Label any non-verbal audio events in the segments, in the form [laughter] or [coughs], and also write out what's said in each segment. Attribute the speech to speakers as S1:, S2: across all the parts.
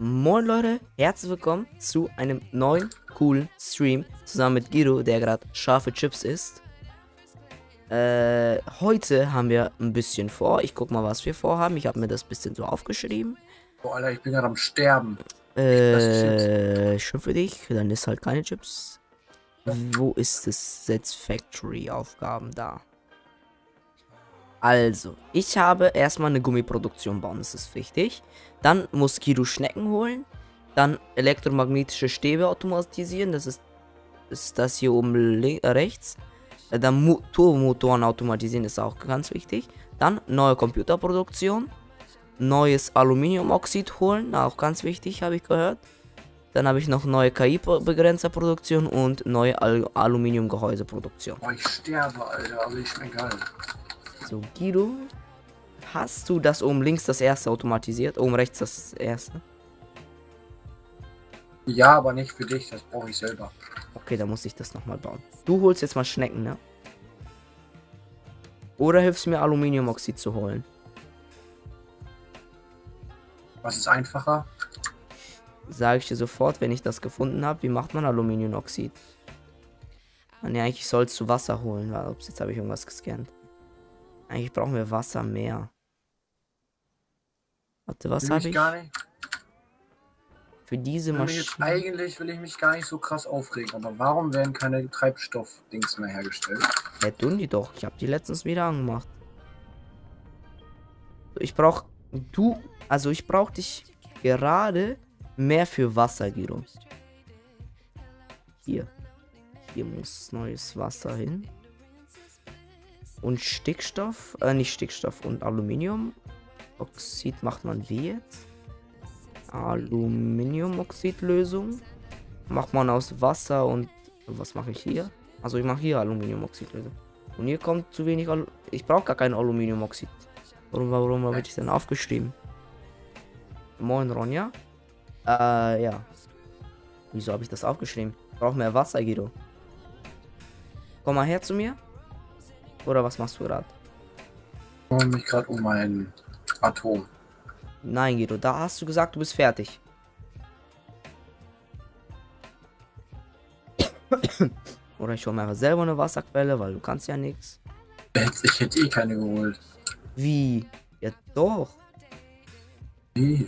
S1: Moin Leute, herzlich willkommen zu einem neuen coolen Stream zusammen mit Guido, der gerade scharfe Chips isst. Äh, heute haben wir ein bisschen vor. Ich guck mal, was wir vorhaben. Ich habe mir das bisschen so aufgeschrieben.
S2: Boah, Alter, ich bin gerade am Sterben.
S1: Äh, schön für dich. Dann ist halt keine Chips. Wo ist das Sets Factory Aufgaben da? Also, ich habe erstmal eine Gummiproduktion bauen, das ist wichtig. Dann Guido Schnecken holen. Dann elektromagnetische Stäbe automatisieren, das ist, ist das hier oben rechts. Äh, dann Turbomotoren automatisieren, ist auch ganz wichtig. Dann neue Computerproduktion. Neues Aluminiumoxid holen, auch ganz wichtig, habe ich gehört. Dann habe ich noch neue KI-Begrenzerproduktion und neue Al Aluminiumgehäuseproduktion.
S2: Boah, ich sterbe, Alter, aber ich bin geil.
S1: So, Guido. Hast du das oben links das erste automatisiert? Oben rechts das erste?
S2: Ja, aber nicht für dich, das brauche ich selber.
S1: Okay, dann muss ich das nochmal bauen. Du holst jetzt mal Schnecken, ne? Oder hilfst mir Aluminiumoxid zu holen?
S2: Was ist einfacher?
S1: Sage ich dir sofort, wenn ich das gefunden habe. Wie macht man Aluminiumoxid? Ne, eigentlich sollst du Wasser holen. Ups, jetzt habe ich irgendwas gescannt. Eigentlich brauchen wir Wasser mehr. Warte, was habe ich?
S2: Gar nicht.
S1: Für diese Maschine.
S2: Eigentlich will ich mich gar nicht so krass aufregen, aber warum werden keine Treibstoffdings mehr hergestellt?
S1: Ja, tun die doch. Ich habe die letztens wieder angemacht. Ich brauche du, also ich brauche dich gerade mehr für Wasser, Giro. Hier. Hier muss neues Wasser hin und Stickstoff, äh, nicht Stickstoff und Aluminium. Oxid macht man wie jetzt? Aluminiumoxidlösung. Macht man aus Wasser und was mache ich hier? Also ich mache hier Aluminiumoxidlösung. Und hier kommt zu wenig Al Ich brauche gar kein Aluminiumoxid. Warum, warum habe ich denn aufgeschrieben? Moin Ronja. Äh, ja. Wieso habe ich das aufgeschrieben? Ich brauche mehr Wasser, Guido. Komm mal her zu mir. Oder was machst du gerade?
S2: Ich kümmere mich gerade um mein Atom.
S1: Nein, Guido, da hast du gesagt, du bist fertig. [coughs] Oder ich hole mir einfach selber eine Wasserquelle, weil du kannst ja nichts.
S2: Ich hätte eh keine geholt.
S1: Wie? Ja doch.
S2: Wie?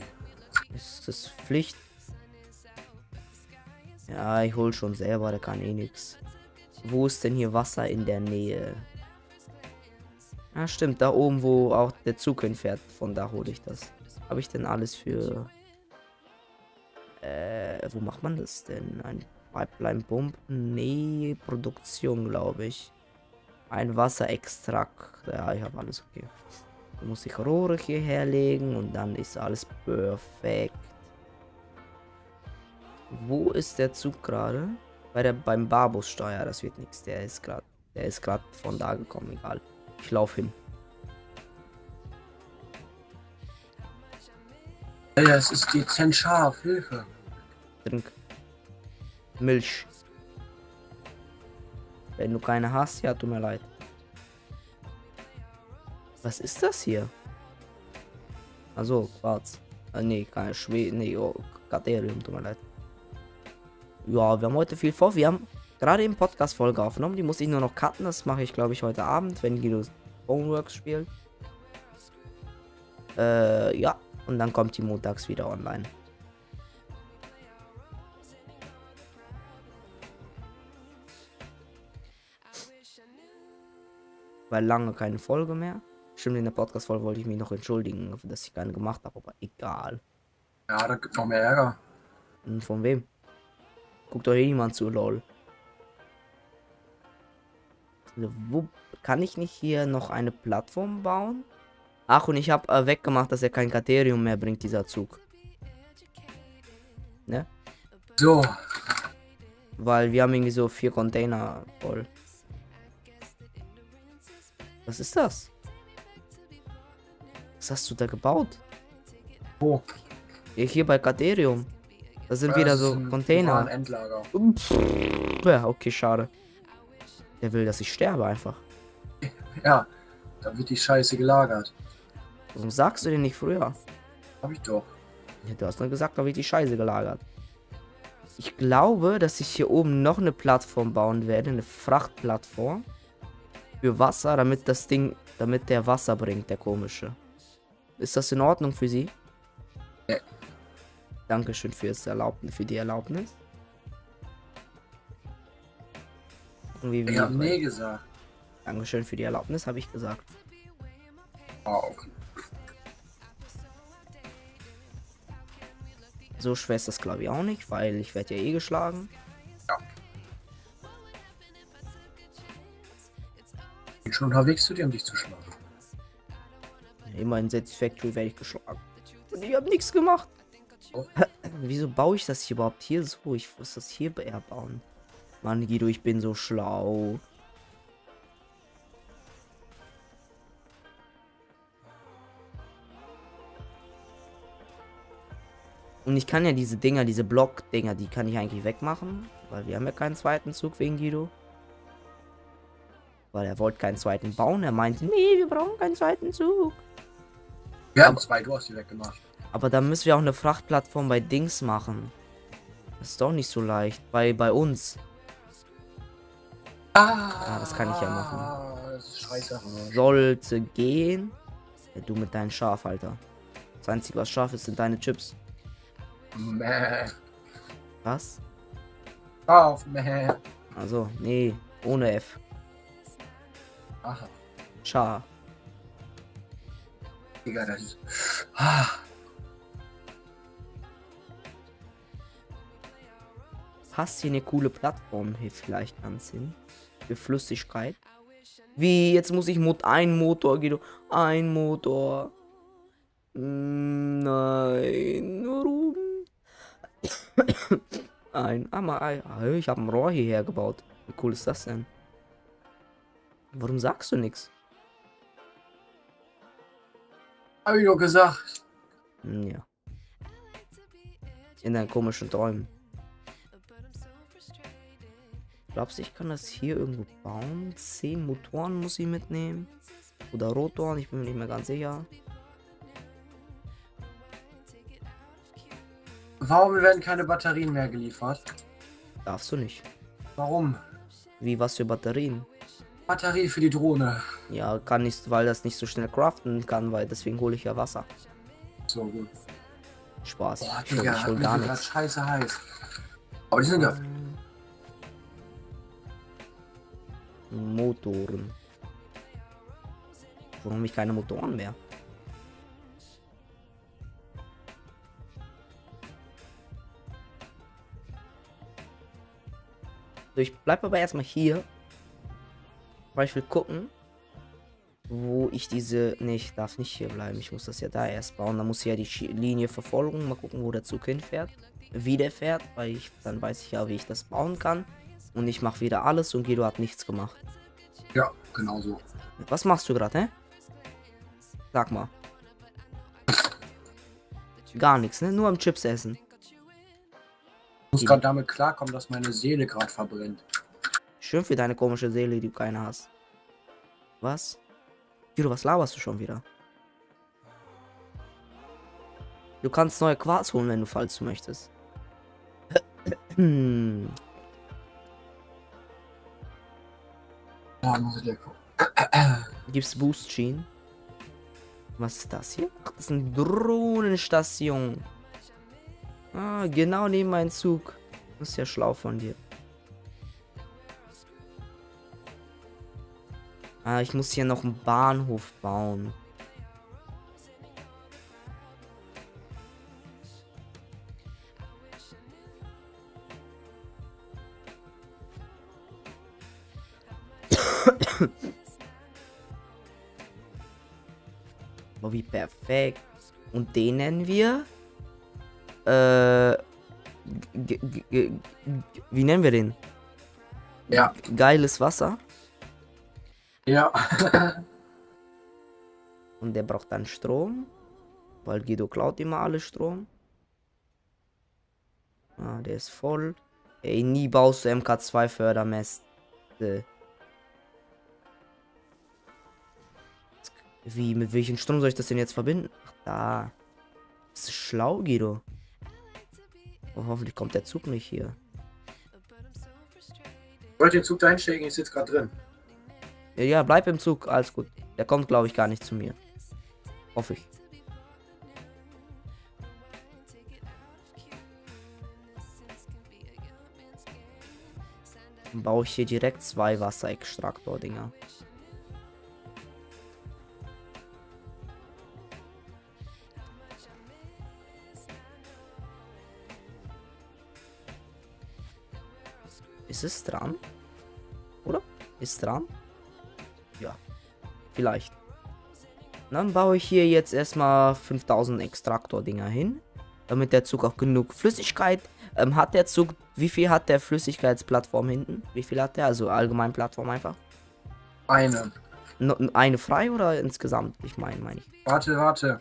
S1: Ist das Pflicht? Ja, ich hol schon selber, der kann eh nichts. Wo ist denn hier Wasser in der Nähe? Ja, stimmt. Da oben, wo auch der Zug hinfährt. Von da hole ich das. Habe ich denn alles für... Äh, wo macht man das denn? Ein Pipeline-Pumpen? Nee, Produktion, glaube ich. Ein Wasserextrakt. Ja, ich habe alles okay. Da muss ich Rohre hierher legen und dann ist alles perfekt. Wo ist der Zug gerade? Bei der beim Barbussteuer, das wird nichts. Der ist gerade, der ist gerade von da gekommen, egal. Ich laufe hin.
S2: Ja, es ist dezent scharf. Hilfe.
S1: Trink. Milch. Wenn du keine hast, ja, tut mir leid. Was ist das hier? Also Quarz. Äh, nee, keine Schwede. Nee, oh, Katerium, tut mir leid. Ja, wir haben heute viel vor. Wir haben gerade eben Podcast-Folge aufgenommen. Die muss ich nur noch cutten. Das mache ich, glaube ich, heute Abend, wenn Guido Boneworks spielt. Äh, ja. Und dann kommt die montags wieder online. Weil lange keine Folge mehr. Stimmt, in der Podcast-Folge wollte ich mich noch entschuldigen, dass ich keine gemacht habe, aber egal.
S2: Ja, da gibt es noch mehr Ärger.
S1: Und von wem? Guckt doch eh niemand zu, lol. Also, wo kann ich nicht hier noch eine Plattform bauen? Ach, und ich habe äh, weggemacht, dass er kein Kriterium mehr bringt, dieser Zug. Ne?
S2: So,
S1: Weil wir haben irgendwie so vier Container voll. Was ist das? Was hast du da gebaut?
S2: wo?
S1: Ja, Hier bei Katerium. Das sind
S2: Ja,
S1: wieder
S2: das
S1: so
S2: ist ein
S1: Container.
S2: Endlager.
S1: Ja, okay, schade. Der will, dass ich sterbe einfach.
S2: Ja, da wird die Scheiße gelagert.
S1: Warum sagst du denn nicht früher?
S2: Hab ich doch.
S1: Ja, du hast nur gesagt, da wird die Scheiße gelagert. Ich glaube, dass ich hier oben noch eine Plattform bauen werde, eine Frachtplattform. Für Wasser, damit das Ding, damit der Wasser bringt, der komische. Ist das in Ordnung für Sie?
S2: Ja.
S1: Dankeschön fürs Erlaubnis, für die Erlaubnis. Wie, wie,
S2: Ich hab nee gesagt.
S1: Dankeschön für die Erlaubnis, habe ich gesagt.
S2: Ah, okay.
S1: So schwer ist das glaube ich auch nicht, weil ich werde ja eh geschlagen.
S2: Bin schon unterwegs zu dir, um dich zu schlagen.
S1: Immer in Satisfactory werde ich geschlagen. Und ich habe nichts gemacht.
S2: Oh. [laughs]
S1: Wieso baue ich das hier überhaupt hier so? Ich muss das hier eher bauen. Mann, Guido, ich bin so schlau. Und ich kann ja diese Dinger, diese Block-Dinger, die kann ich eigentlich wegmachen. Weil wir haben ja keinen zweiten Zug wegen Guido. Weil er wollte keinen zweiten bauen. Er meinte, nee, wir brauchen keinen zweiten Zug.
S2: Wir haben zwei, du hast die weggemacht.
S1: Aber da müssen wir auch eine Frachtplattform bei Dings machen. Das ist doch nicht so leicht. Bei, bei uns.
S2: Ah,
S1: das kann ich ja machen.
S2: Scheiße.
S1: Sollte gehen. Ja, du mit deinem Schaf, Alter. Das einzige, was scharf ist, sind deine Chips.
S2: Mäh.
S1: Was?
S2: Auf, mäh.
S1: Also, nee. Ohne F.
S2: Aha,
S1: Scha.
S2: Digga, das ist. Ah,
S1: Passt hier eine coole Plattform hier vielleicht ganz hin. Für Flüssigkeit. Wie, jetzt muss ich Mot ein Motor, Guido. Ein Motor. Mm, Nein, warum? [coughs] Ein, ah, mal, ah, ich habe ein Rohr hierher gebaut. Wie cool ist das denn? Warum sagst du nichts?
S2: hab ich doch gesagt.
S1: Hm, Ja. In deinen komischen Träumen. Glaubst du, ich kann das hier irgendwo bauen? Zehn Motoren muss ich mitnehmen. Oder Rotoren, ich bin mir nicht mehr ganz sicher.
S2: Warum werden keine Batterien mehr geliefert?
S1: Darfst du nicht.
S2: Warum?
S1: Wie, was für Batterien?
S2: Batterie für die Drohne.
S1: Ja, kann nicht, weil das nicht so schnell craften kann, weil deswegen hole ich ja Wasser.
S2: So gut.
S1: Spaß.
S2: Boah, Digga,
S1: ich hol gar nichts.
S2: scheiße heiß. Aber die sind ja.
S1: Motoren. Warum habe ich keine Motoren mehr? Ich bleib aber erstmal hier. Weil ich will gucken, wo ich diese. Ne, ich darf nicht hier bleiben. Ich muss das ja da erst bauen. Da muss ich ja die Linie verfolgen. Mal gucken, wo der Zug hinfährt. Wie der fährt, weil ich dann weiß ich ja, wie ich das bauen kann. Und ich mache wieder alles und Guido hat nichts gemacht.
S2: Ja, genau so.
S1: Was machst du gerade, hä? Sag mal. Gar nichts, ne? Nur am Chips essen.
S2: Ich muss gerade damit klarkommen, dass meine Seele gerade verbrennt.
S1: Schön für deine komische Seele, die du keine hast. Was? Guido, was laberst du schon wieder? Du kannst neue Quarz holen, wenn du falls du möchtest. [clears throat]
S2: Ja, muss ich dir gucken.
S1: Gibt's Boost Sheen? Was ist das hier? Ach, das ist eine Drohnenstation. Ah, genau neben meinem Zug. Das ist ja schlau von dir. Ah, ich muss hier noch einen Bahnhof bauen. Oh, wie perfekt. Und den nennen wir. Äh. Wie nennen wir den?
S2: Ja.
S1: Geiles Wasser.
S2: Ja. [laughs]
S1: Und der braucht dann Strom. Weil Guido klaut immer alles Strom. Ah, der ist voll. Ey, nie baust du MK2 Fördermäste. Wie, mit welchem Strom soll ich das denn jetzt verbinden? Ach, da. Das ist schlau, Guido. Oh, hoffentlich kommt der Zug nicht hier.
S2: Ich wollte den Zug da einsteigen, ich sitze gerade drin.
S1: Ja, ja, bleib im Zug, alles gut. Der kommt, glaube ich, gar nicht zu mir. Hoffe ich. Dann baue ich hier direkt zwei Wasserextraktor-Dinger. Ist es dran? Oder? Ist dran? Ja. Vielleicht. Dann baue ich hier jetzt erstmal 5000 Extraktor-Dinger hin. Damit der Zug auch genug Flüssigkeit ähm, hat. Der Zug, wie viel hat der Flüssigkeitsplattform hinten? Wie viel hat der? Also allgemein Plattform einfach.
S2: Eine.
S1: No, eine frei oder insgesamt? Ich meine, meine ich.
S2: Warte, warte.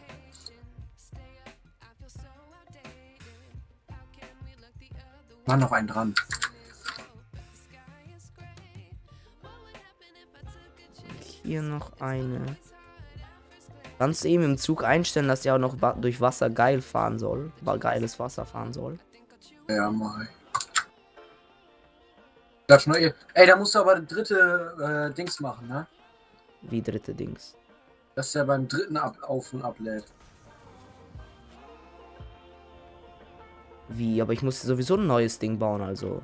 S2: War noch ein dran.
S1: Hier noch eine. Kannst du eben im Zug einstellen, dass er auch noch durch Wasser geil fahren soll. War geiles Wasser fahren soll.
S2: Ja, mach ich. Nur ihr. Ey, da musst du aber das dritte äh, Dings machen, ne?
S1: Wie dritte Dings.
S2: Dass der beim dritten ab auf und ablädt.
S1: Wie? Aber ich muss sowieso ein neues Ding bauen, also.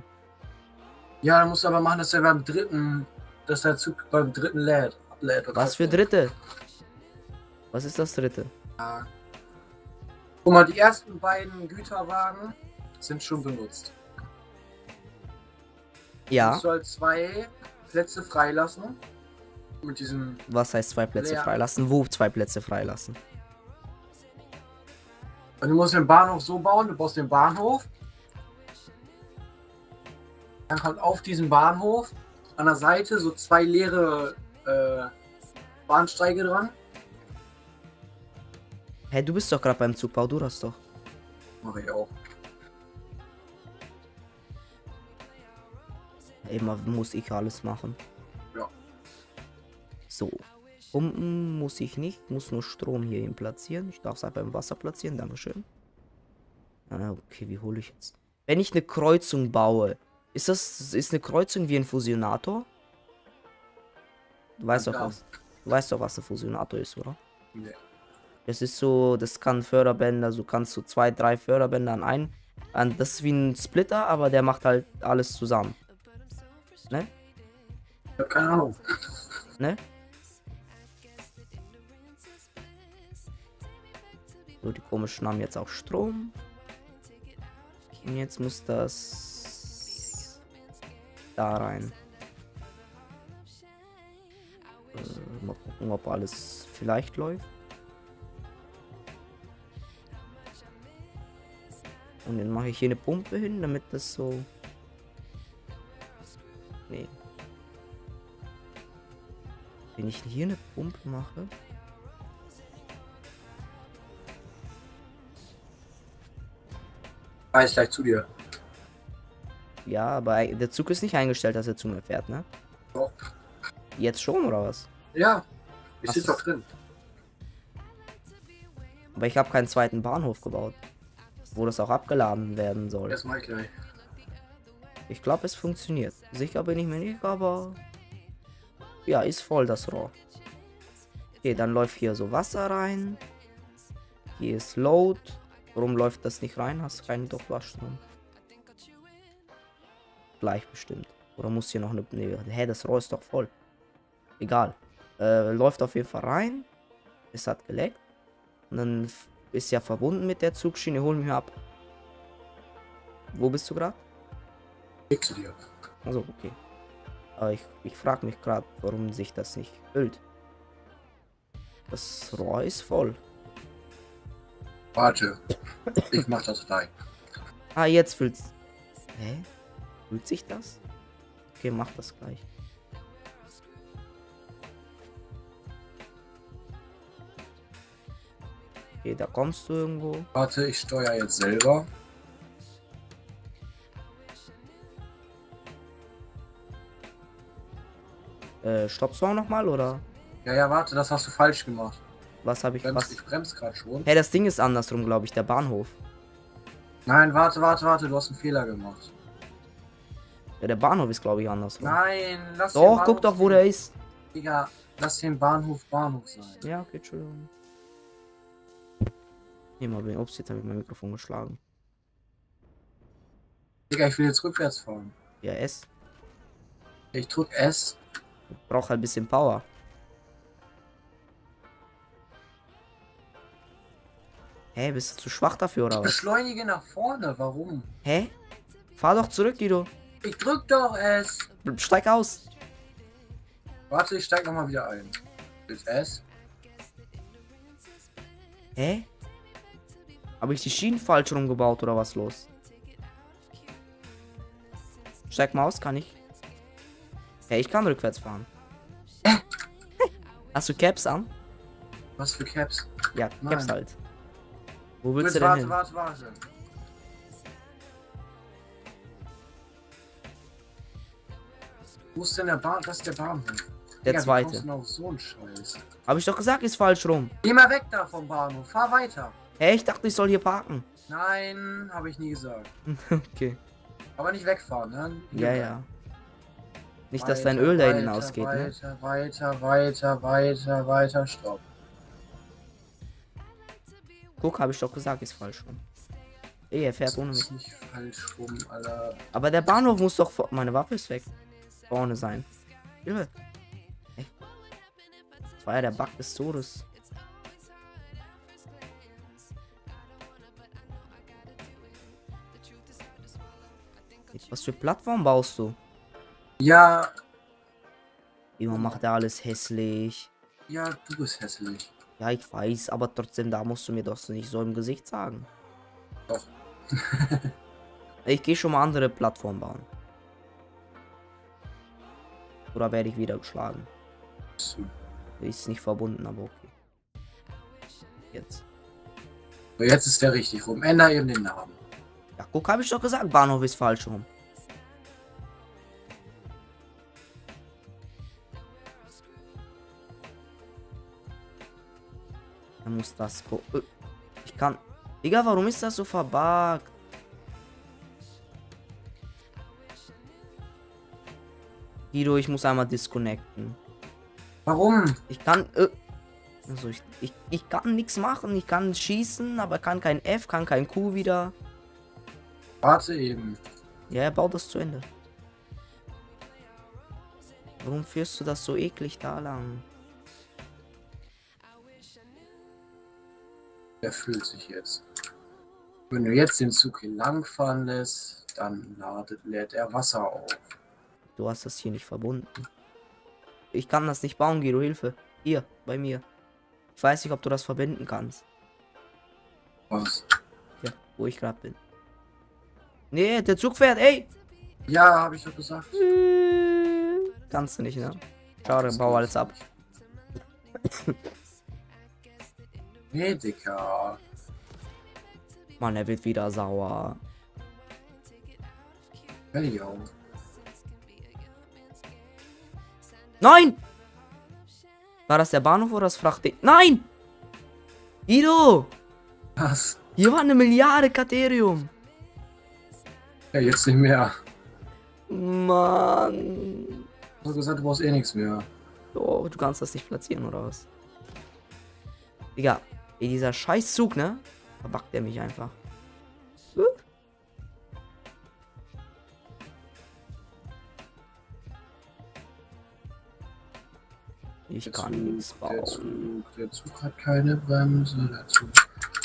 S2: Ja, dann musst du aber machen, dass er beim dritten, dass der Zug beim dritten lädt.
S1: Was für dritte? Was ist das dritte?
S2: Ja. Guck mal, die ersten beiden Güterwagen sind schon benutzt.
S1: Ja.
S2: Ich soll zwei Plätze freilassen. Mit diesem.
S1: Was heißt zwei Plätze
S2: Leer.
S1: freilassen? Wo zwei Plätze freilassen?
S2: Und du musst den Bahnhof so bauen, du baust den Bahnhof. Dann kommt auf diesen Bahnhof an der Seite so zwei leere äh, Bahnsteige dran.
S1: Hä, du bist doch gerade beim Zugbau, du das doch.
S2: Mache ich auch.
S1: Immer muss ich alles machen.
S2: Ja.
S1: So. Pumpen muss ich nicht, muss nur Strom hierhin platzieren. Ich darf es einfach im Wasser platzieren, Dankeschön. Ah, okay, wie hole ich jetzt? Wenn ich eine Kreuzung baue, ist das ist eine Kreuzung wie ein Fusionator? Du weißt doch was. Du weißt doch, was ein Fusionator ist, oder?
S2: Nee.
S1: Das ist so, das kann Förderbänder, du kannst so zwei, drei Förderbänder an ein. An, das ist wie ein Splitter, aber der macht halt alles zusammen. Ne?
S2: Ich hab keine Ahnung.
S1: Ne? So, die komischen haben jetzt auch Strom. Und jetzt muss das da rein. Äh, mal gucken, ob alles vielleicht läuft. Und dann mache ich hier eine Pumpe hin, damit das so. Nee. Wenn ich hier eine Pumpe mache.
S2: Weiß gleich zu dir.
S1: Ja, aber der Zug ist nicht eingestellt, dass er zu mir fährt, ne? Jetzt schon oder was?
S2: Ja. Ich sitze doch drin.
S1: Aber ich habe keinen zweiten Bahnhof gebaut. Wo das auch abgeladen werden soll.
S2: Das mach ich gleich.
S1: Ich glaube, es funktioniert. Sicher bin ich mir nicht, aber. Ja, ist voll das Rohr. Okay, dann läuft hier so Wasser rein. Hier ist Load. Warum läuft das nicht rein? Hast du keinen Durchwaschstrom? Gleich bestimmt. Oder muss hier noch eine. Nee, hä, das Rohr ist doch voll. Egal. Äh, läuft auf jeden Fall rein. Es hat geleckt. Und dann ist ja verbunden mit der Zugschiene. Hol mich ab. Wo bist du gerade?
S2: Zu dir.
S1: Also, okay. Aber ich, ich frage mich gerade, warum sich das nicht füllt. Das Rohr ist voll.
S2: Warte. Ich mach das gleich.
S1: Ah, jetzt füllt's. Hä? Fühlt sich das? Okay, mach das gleich. Okay, da kommst du irgendwo.
S2: Warte, ich steuere jetzt selber.
S1: Äh, stoppst du auch nochmal oder?
S2: Ja, ja, warte, das hast du falsch gemacht.
S1: Was habe ich
S2: Brems,
S1: was?
S2: ich bremse gerade schon.
S1: Hey, das Ding ist andersrum, glaube ich, der Bahnhof.
S2: Nein, warte, warte, warte, du hast einen Fehler gemacht.
S1: Ja, der Bahnhof ist, glaube ich, andersrum.
S2: Nein, lass den
S1: Doch, guck doch, wo
S2: stehen.
S1: der ist.
S2: Digga, lass den Bahnhof Bahnhof sein.
S1: Ja, okay, Entschuldigung. Mal bin. Ups, jetzt habe ich mein Mikrofon geschlagen.
S2: Digga, ich will jetzt rückwärts fahren.
S1: Ja, S.
S2: Ich drück S.
S1: Braucht halt ein bisschen Power. Hä, bist du zu schwach dafür oder
S2: Ich
S1: was?
S2: beschleunige nach vorne, warum?
S1: Hä? Fahr doch zurück, Guido.
S2: Ich drück doch S.
S1: Steig aus.
S2: Warte, ich steig nochmal wieder ein. Jetzt S.
S1: Hä? Habe ich die Schienen falsch rumgebaut oder was los? Steig mal aus, kann ich. Hä, ich kann rückwärts fahren. [laughs] Hast du Caps an?
S2: Was für Caps?
S1: Ja, Caps
S2: Nein.
S1: halt. Wo willst
S2: Jetzt
S1: du denn
S2: warte,
S1: hin?
S2: warte, warte. Wo ist denn der Bahn? Das ist der Bahnhof.
S1: Der
S2: Digga,
S1: zweite.
S2: so einen Scheiß?
S1: Habe ich doch gesagt, ist falsch rum.
S2: Geh mal weg da vom Bahnhof. Fahr weiter.
S1: Hä, ich dachte, ich soll hier parken.
S2: Nein, habe ich nie gesagt. [laughs]
S1: okay.
S2: Aber nicht wegfahren, ne?
S1: Ja,
S2: bleiben.
S1: ja. Nicht, dass dein
S2: Weiter,
S1: Öl da
S2: weiter,
S1: ausgeht, ne?
S2: Weiter, weiter, weiter, weiter, weiter, stopp.
S1: Guck, habe ich doch gesagt, ist falsch rum. Ey, er fährt
S2: Das
S1: ohne mich.
S2: ist nicht falsch rum, Alter.
S1: Aber der Bahnhof muss doch vor... Meine Waffe ist weg. Vorne sein. Hilfe. Ey. Das war ja der Bug des Todes. Was für Plattform baust du?
S2: Ja,
S1: Immer macht er alles hässlich.
S2: ja, du bist hässlich.
S1: Ja, ich weiß, aber trotzdem, da musst du mir doch nicht so im Gesicht sagen.
S2: Doch. [laughs]
S1: ich gehe schon mal andere Plattformen bauen. Oder werde ich wieder geschlagen? Ist nicht verbunden, aber okay. Jetzt.
S2: Jetzt ist der richtig rum. Änder eben den Namen.
S1: Ja, guck, habe ich doch gesagt, Bahnhof ist falsch rum. Dann muss das Ich kann. Digga, warum ist das so verbuggt? Guido, ich muss einmal disconnecten.
S2: Warum?
S1: Ich kann. Also ich, ich, ich kann nichts machen. Ich kann schießen, aber kann kein F, kann kein Q wieder.
S2: Warte eben.
S1: Ja, er baut das zu Ende. Warum führst du das so eklig da lang?
S2: Der füllt sich jetzt. Wenn du jetzt den Zug hier lang fahren lässt, dann ladet, lädt er Wasser auf.
S1: Du hast das hier nicht verbunden. Ich kann das nicht bauen, Guido, Hilfe. Hier, bei mir. Ich weiß nicht, ob du das verbinden kannst.
S2: Was?
S1: Ja, wo ich gerade bin. Nee, der Zug fährt, ey!
S2: Ja, habe ich doch gesagt.
S1: Kannst du nicht, ne? Schade, bau alles ab. [laughs]
S2: Nee, Dicker.
S1: Mann, er wird wieder sauer.
S2: Hey,
S1: Nein! War das der Bahnhof oder das Frachtding? Nein! Guido!
S2: Was?
S1: Hier war eine Milliarde Katerium.
S2: Ja, jetzt nicht mehr.
S1: Mann.
S2: Du hast gesagt, du brauchst eh nichts mehr.
S1: Oh, du kannst das nicht platzieren, oder was? Digga, ey, dieser Scheißzug, ne? Verbackt er mich einfach. Ich
S2: Der
S1: kann
S2: Zug,
S1: nichts
S2: Der
S1: bauen.
S2: Zug, der Zug hat keine Bremse. Der Zug.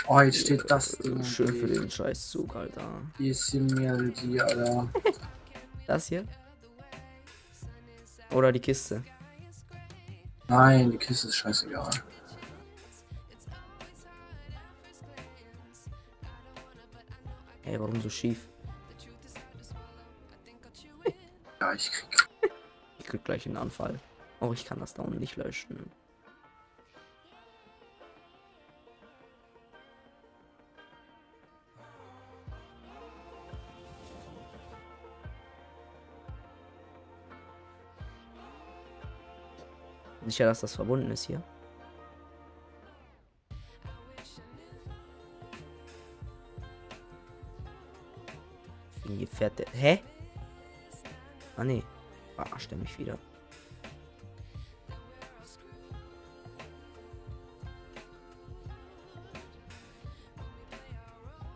S2: Oh, jetzt steht das Ding.
S1: Schön für den Scheißzug, Alter.
S2: Bisschen mehr die, Alter.
S1: Das hier? Oder die Kiste?
S2: Nein, die Kiste ist scheißegal.
S1: Ey, warum so schief?
S2: Ja, ich krieg.
S1: Ich krieg gleich einen Anfall. Oh, ich kann das da unten nicht löschen. Sicher, dass das verbunden ist hier. Fährt der? Hä? Ah nee. Verarscht er mich wieder.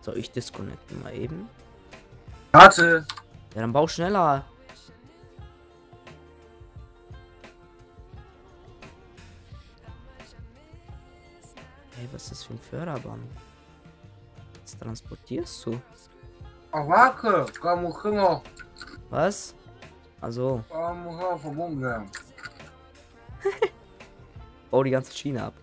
S1: So, ich disconnecte mal eben.
S2: Warte!
S1: Ja, dann bau schneller. Hey, was ist das für ein Förderband? Was transportierst du?
S2: Oh, warte! Komm, komm,
S1: Was? Also,
S2: komm, komm, verbunden werden.
S1: bau die ganze Schiene ab.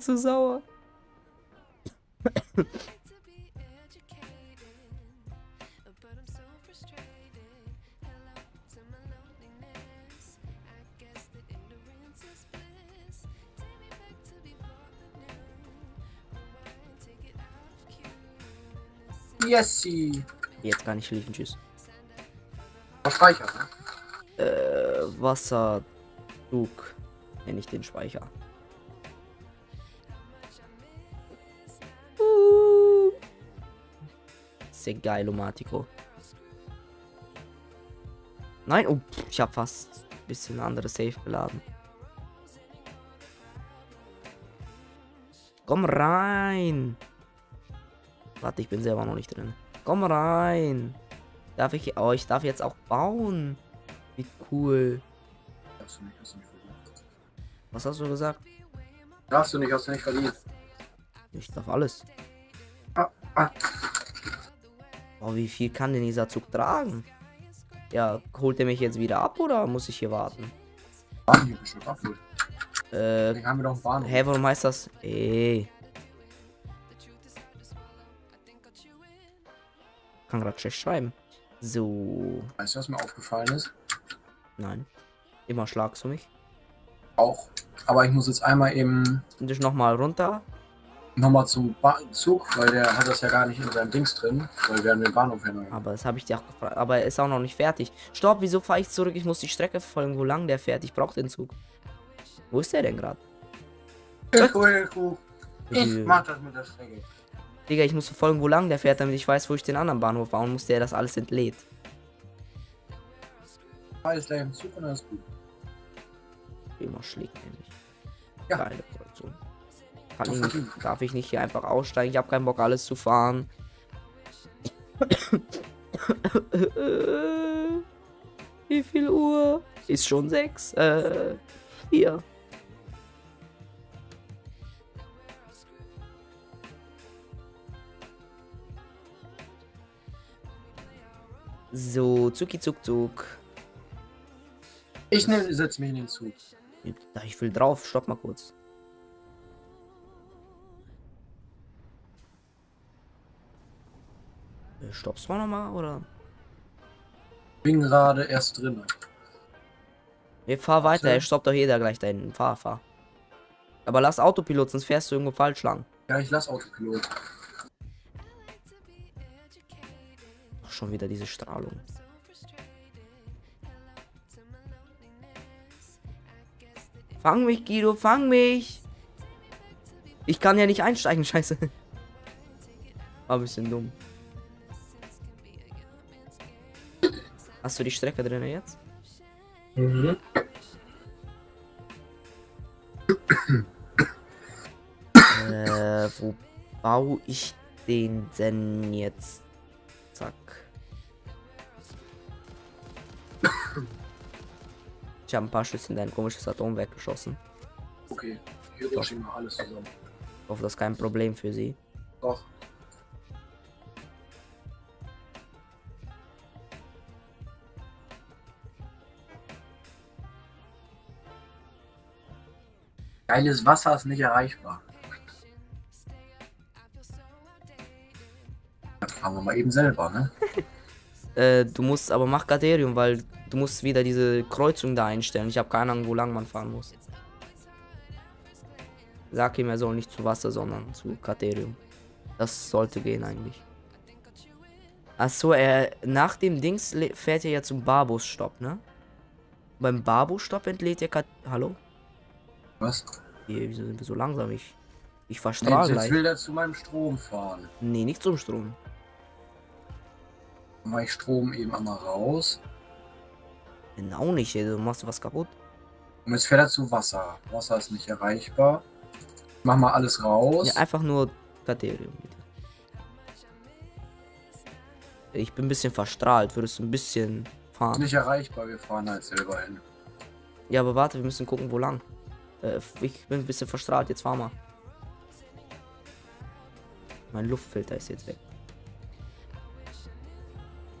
S1: Der wird zu sauer.
S2: Yesy!
S1: Jetzt kann ich schließen, tschüss.
S2: Was Speicher, ne?
S1: Äh, Wasserdug nenne ich den Speicher. Sehr geil, Omatico. Nein, oh, ich habe fast ein bisschen andere Safe beladen. Komm rein. Warte, ich bin selber noch nicht drin. Komm rein. Darf ich... Oh, ich darf jetzt auch bauen. Wie cool.
S2: Darfst du nicht, hast du nicht verdient.
S1: Was hast du gesagt?
S2: Darfst du nicht, hast du nicht verdient.
S1: Ich darf alles.
S2: Ah, ah.
S1: Oh, wie viel kann denn dieser Zug tragen? Ja, holt er mich jetzt wieder ab oder muss ich hier warten?
S2: Bahn hier bestimmt abholt.
S1: Äh,
S2: Den haben wir doch einen Bahnhof.
S1: hä, warum heißt das? Ey. Kann gerade schlecht schreiben. So.
S2: Weißt du, was mir aufgefallen ist?
S1: Nein. Immer schlagst du mich.
S2: Auch. Aber ich muss jetzt einmal eben
S1: Und ich nochmal runter.
S2: Nochmal zum ba Zug, weil der hat das ja gar nicht in seinem Dings drin, weil wir haben den Bahnhof ja noch.
S1: Aber das habe ich dir auch gefragt. Aber er ist auch noch nicht fertig. Stopp, wieso fahre ich zurück? Ich muss die Strecke verfolgen, wo lang der fährt. Ich brauche den Zug. Wo ist der denn gerade?
S2: Ich hol den Zug. Ich
S1: Äh.
S2: mach das mit der Strecke.
S1: Digga, ich muss verfolgen, wo lang der fährt, damit ich weiß, wo ich den anderen Bahnhof bauen muss, der das alles entlädt.
S2: Alles gleich im Zug und alles gut.
S1: Immer schlägt nämlich.
S2: Ja.
S1: Geile Produktion. Kann ich darf ich nicht hier einfach aussteigen? Ich habe keinen Bock, alles zu fahren. Wie viel Uhr? Ist schon sechs. Äh, vier. So, Zuki Zug Zug.
S2: Ich nehm, setz mich in den Zug.
S1: Da ich will drauf, stopp mal kurz. Stoppst du noch mal oder?
S2: Bin gerade erst drin.
S1: Nee, fahr weiter, er stoppt doch jeder gleich da hinten. Fahr, fahr. Aber lass Autopilot, sonst fährst du irgendwo falsch lang.
S2: Ja, ich lass Autopilot.
S1: Ach, schon wieder diese Strahlung. Fang mich, Guido, fang mich! Ich kann ja nicht einsteigen, [laughs] scheiße. War ein bisschen dumm. Hast du die Strecke drin jetzt?
S2: Mhm.
S1: äh, wo baue ich den denn jetzt? Zack. Ich habe ein paar Schüsse in dein komisches Atomwerk geschossen.
S2: Okay, Hiroshima, alles zusammen.
S1: Ich hoffe, das ist kein Problem für sie.
S2: Doch. Geiles Wasser ist nicht erreichbar. Das fahren wir mal eben selber, ne? [laughs]
S1: Äh, du musst aber mach Garderium, weil du musst wieder diese Kreuzung da einstellen. Ich habe keine Ahnung, wo lang man fahren muss. Sag ihm, er soll nicht zu Wasser, sondern zu Katerium. Das sollte gehen eigentlich. Achso, er nach dem Dings fährt er ja zum Barbus-Stopp, ne? Beim Barbus-Stopp entlädt er Kat Hallo?
S2: Was?
S1: Hier, wieso sind wir so langsam? Ich, ich
S2: Nee,
S1: verstrahle
S2: jetzt
S1: gleich.
S2: will er zu meinem Strom fahren.
S1: Nee, nicht zum Strom.
S2: Mach ich Strom eben einmal raus.
S1: Genau nicht, ey, du machst was kaputt.
S2: Und jetzt fährt er zu Wasser. Wasser ist nicht erreichbar. Mach mal alles raus.
S1: Ja, einfach nur Katerium, bitte. Ich bin ein bisschen verstrahlt, würdest du ein bisschen
S2: ist
S1: fahren?
S2: nicht erreichbar, wir fahren halt selber hin.
S1: Ja, aber warte, wir müssen gucken, wo lang. Äh, ich bin ein bisschen verstrahlt, jetzt fahr mal. Mein Luftfilter ist jetzt weg.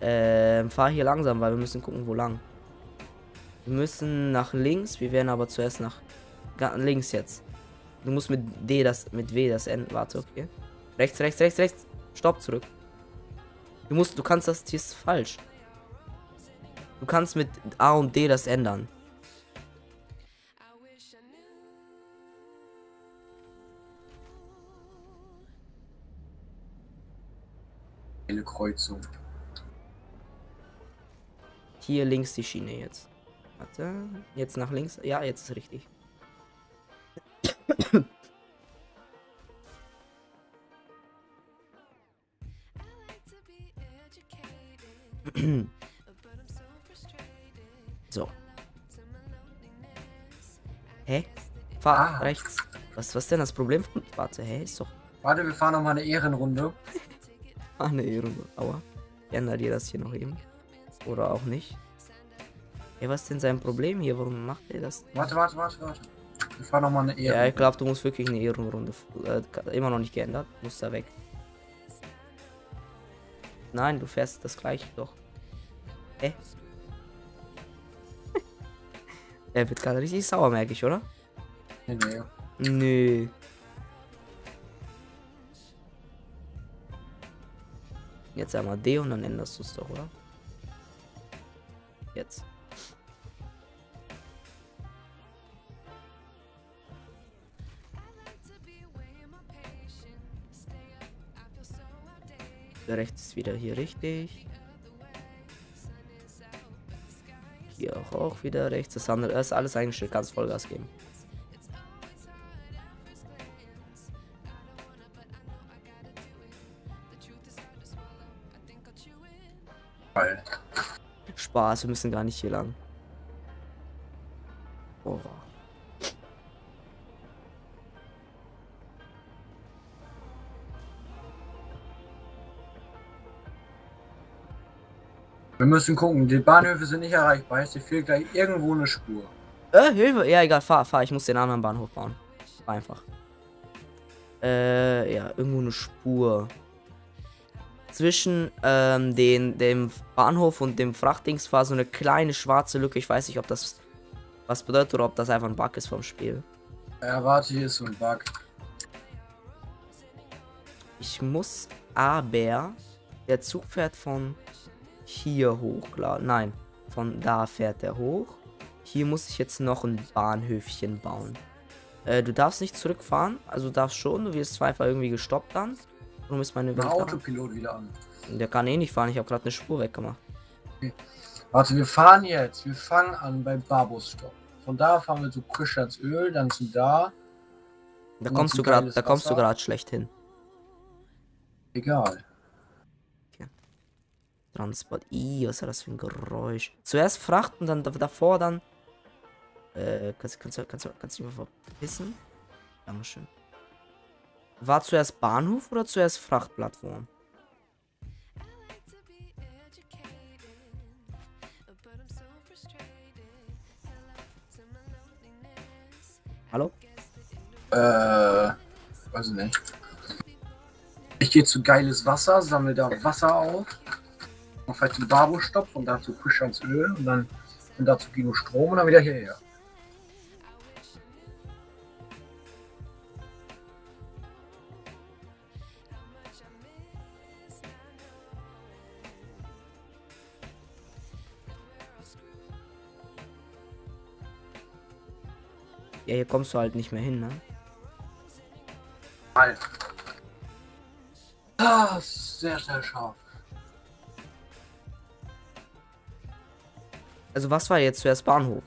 S1: Ähm, fahr hier langsam, weil wir müssen gucken, wo lang. Wir müssen nach links, wir werden aber zuerst nach links jetzt. Du musst mit D das, mit W das enden. Warte, okay. Rechts, rechts, rechts, rechts. Stopp zurück. Du musst, du kannst das, hier ist falsch. Du kannst mit A und D das ändern.
S2: Kreuzung.
S1: Hier links die Schiene jetzt. Warte. Jetzt nach links. Ja, jetzt ist richtig. [clears throat] so. Hä? Fahr
S2: Ah.
S1: rechts. Was, was ist denn das Problem? Warte, hä? Ist doch
S2: Warte, wir fahren noch mal eine Ehrenrunde.
S1: Ah, eine Ehre. Aua. Ändert dir das hier noch eben? Oder auch nicht? Ja, was ist denn sein Problem hier? Warum macht er das?
S2: Warte, warte, warte, warte. Wir fahren noch mal eine
S1: Ja,
S2: Ehrenrunde.
S1: ich glaube, du musst wirklich eine Ehrenrunde. Äh, immer noch nicht geändert. Muss da weg. Nein, du fährst das gleiche doch. Hä? [laughs] er wird gerade richtig sauer, merke ich, oder?
S2: Nee, nee.
S1: Jetzt einmal D und dann änderst du es doch, oder? Jetzt. Rechts ist wieder hier richtig. Hier auch, auch wieder rechts. Das andere ist alles eingestellt. Kannst Vollgas geben. Spaß, wir müssen gar nicht hier lang. Oh.
S2: Wir müssen gucken, die Bahnhöfe sind nicht erreichbar. Heißt, hier fehlt gleich irgendwo eine Spur.
S1: Äh, Hilfe! Ja, egal, fahr, fahr. Ich muss den anderen Bahnhof bauen. Einfach. Äh, ja, irgendwo eine Spur. Zwischen ähm, den, dem Bahnhof und dem Frachtdings war so eine kleine schwarze Lücke. Ich weiß nicht, ob das was bedeutet oder ob das einfach ein Bug ist vom Spiel.
S2: Ja, warte, hier ist so ein Bug.
S1: Ich muss aber. Der Zug fährt von hier hoch, klar. Nein, von da fährt er hoch. Hier muss ich jetzt noch ein Bahnhöfchen bauen. Äh, du darfst nicht zurückfahren, also du darfst schon, du wirst zweifach irgendwie gestoppt dann. Warum ist meine Welt
S2: Autopilot wieder an.
S1: Der kann eh nicht fahren, ich habe gerade eine Spur weggemacht.
S2: Warte, wir fahren jetzt. Wir fangen an beim Barbus-Stopp. Von da fahren wir zu Krischans Öl, dann zu da.
S1: Da kommst du gerade, da kommst du gerade schlecht hin.
S2: Egal.
S1: Fracht-Transport. Ih, was ist das für ein Geräusch? Zuerst Fracht und dann davor dann. Äh, kannst, kannst, du- kannst, kannst du dich mal verpissen? Dankeschön. War zuerst Bahnhof oder zuerst Frachtplattform? Hallo?
S2: Äh, weiß ich nicht. Ich gehe zu geiles Wasser, sammle da Wasser auf. Mach vielleicht den Barbo-Stopp und dazu Fisch ans Öl und dann und dazu Kino Strom und dann wieder hierher.
S1: Ja, hier kommst du halt nicht mehr hin, ne?
S2: Halt. Ah, sehr, sehr scharf.
S1: Also was war jetzt zuerst Bahnhof?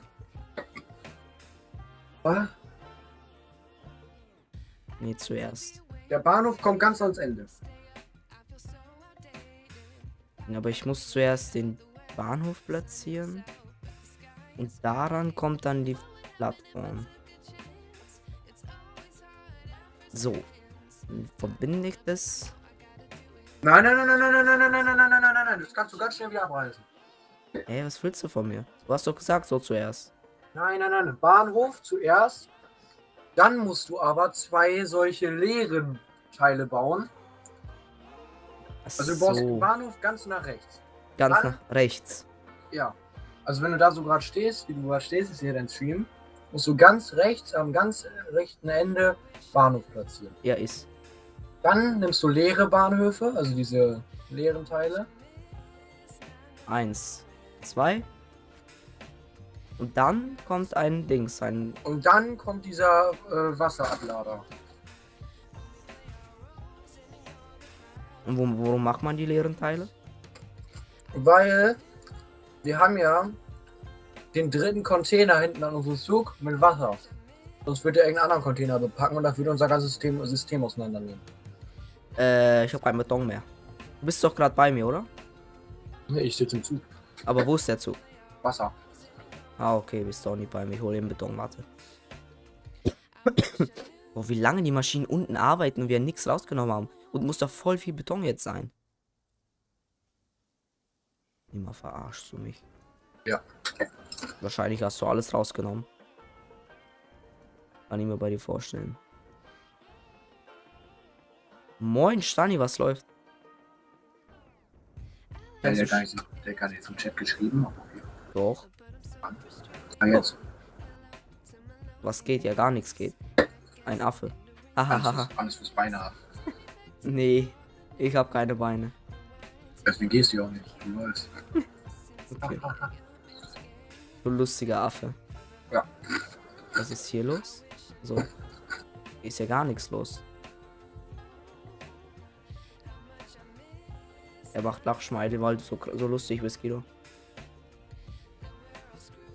S2: Was?
S1: Nee, zuerst.
S2: Der Bahnhof kommt ganz ans Ende.
S1: Aber ich muss zuerst den Bahnhof platzieren. Und daran kommt dann die Plattform. So. Verbinde ich das.
S2: Nein, nein, nein, nein, nein, nein, nein, nein, nein, nein, nein, nein, nein, das kannst du ganz schnell wieder abreißen.
S1: Ey, was willst du von mir? Du hast doch gesagt, so zuerst.
S2: Nein, nein, nein, Bahnhof zuerst. Dann musst du aber zwei solche leeren Teile bauen.
S1: Ach
S2: Also du baust den
S1: so,
S2: Bahnhof ganz nach rechts.
S1: ganz
S2: dann-
S1: nach rechts.
S2: Ja. Also wenn du da so gerade stehst, wie du gerade stehst, ist hier dein Stream, musst du ganz rechts am ganz rechten Ende Bahnhof platzieren.
S1: Ja, ist.
S2: Dann nimmst du leere Bahnhöfe, also diese leeren Teile.
S1: Eins, zwei. Und dann kommt ein Dings, ein.
S2: Und dann kommt dieser äh, Wasserablader.
S1: Und wo, worum macht man die leeren Teile?
S2: Weil wir haben ja den dritten Container hinten an unserem Zug mit Wasser. Sonst wird er irgendeinen anderen Container bepacken und das würde unser ganzes System, System auseinandernehmen.
S1: Äh, ich habe keinen Beton mehr. Du bist doch gerade bei mir, oder?
S2: Nee, ich sitze im Zug.
S1: Aber wo ist der Zug?
S2: Wasser.
S1: Ah, okay, bist doch nicht bei mir. Ich hole den Beton, warte. Boah, wie lange die Maschinen unten arbeiten und wir nichts rausgenommen haben. Und muss doch voll viel Beton jetzt sein. Immer verarschst du mich.
S2: Ja.
S1: Wahrscheinlich hast du alles rausgenommen. Kann ich mir bei dir vorstellen. Moin, Stani, was läuft?
S2: Der hat ja gar nicht, der gar nicht zum Chat geschrieben. okay.
S1: Doch,
S2: Ah, jetzt.
S1: was geht? Ja, gar nichts geht. Ein Affe. Hahaha.
S2: Alles, fürs- Beine
S1: nee, ich habe keine Beine.
S2: Deswegen gehst du ja auch nicht. Du weißt.
S1: Okay. [laughs] Du lustiger Affe.
S2: Ja.
S1: Was ist hier los? So. Ist ja gar nichts los. Er macht Lachschmeide, weil du so, so lustig bist, Guido.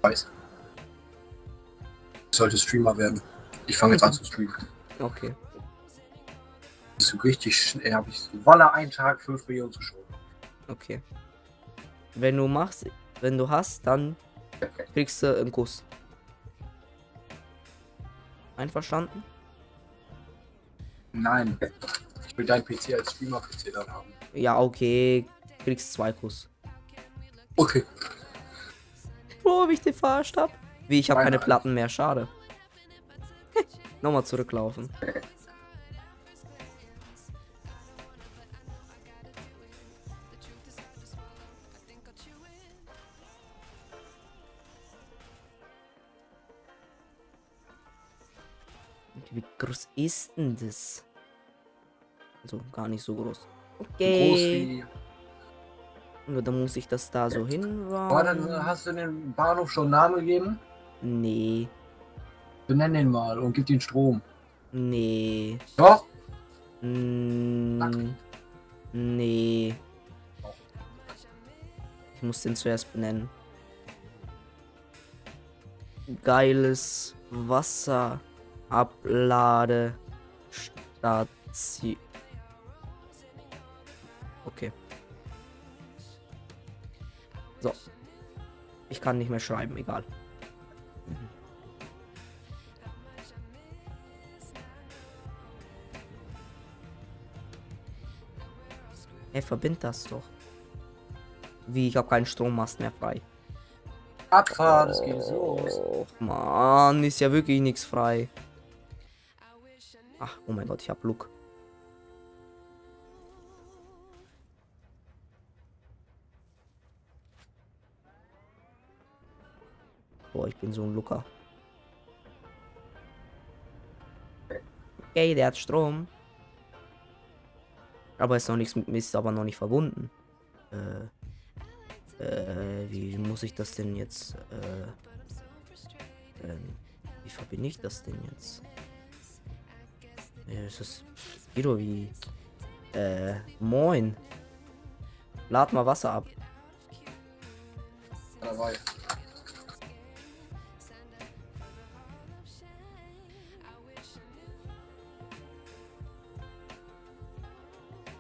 S2: Weiß. Ich sollte Streamer werden. Ich fange jetzt an zu streamen.
S1: Okay.
S2: Das ist richtig schnell. Habe ich Wolle einen Tag 5 Millionen zu schauen.
S1: Okay. Wenn du machst, wenn du hast, dann kriegst du einen Kuss. Einverstanden?
S2: Nein. Ich will deinen PC als Streamer-PC dann haben.
S1: Ja, okay. Kriegst zwei Kuss.
S2: Okay.
S1: Oh, wie ich den verarscht hab. Wie, ich habe keine. Platten mehr, schade. [laughs] Nochmal zurücklaufen. [laughs] ist denn das? Also gar nicht so groß.
S2: Groß
S1: Okay.
S2: wie.
S1: Nur dann muss ich das da so
S2: Aber
S1: hinrauen.
S2: dann hast du dem Bahnhof schon Namen gegeben.
S1: Nee.
S2: Benenn den mal und gib den Strom.
S1: Nee.
S2: Doch.
S1: Mm, nee. Ich muss den zuerst benennen. Geiles Wasserabladestation. Okay. So. Ich kann nicht mehr schreiben, egal. Hey, verbind das doch. Wie, ich habe keinen Strommast mehr frei.
S2: Abfahrt, das geht los.
S1: Oh, Mann, ist ja wirklich nichts frei. Ach, oh mein Gott, ich hab Look. Boah, ich bin so ein Looker. Okay, der hat Strom. Aber ist noch nichts mit Mist, aber noch nicht verbunden. Äh, äh, wie muss ich das denn jetzt? Äh, ähm, wie verbinde ich das denn jetzt? Ja, ist das Guido wie? Äh, moin. Lad mal Wasser ab.
S2: Dabei.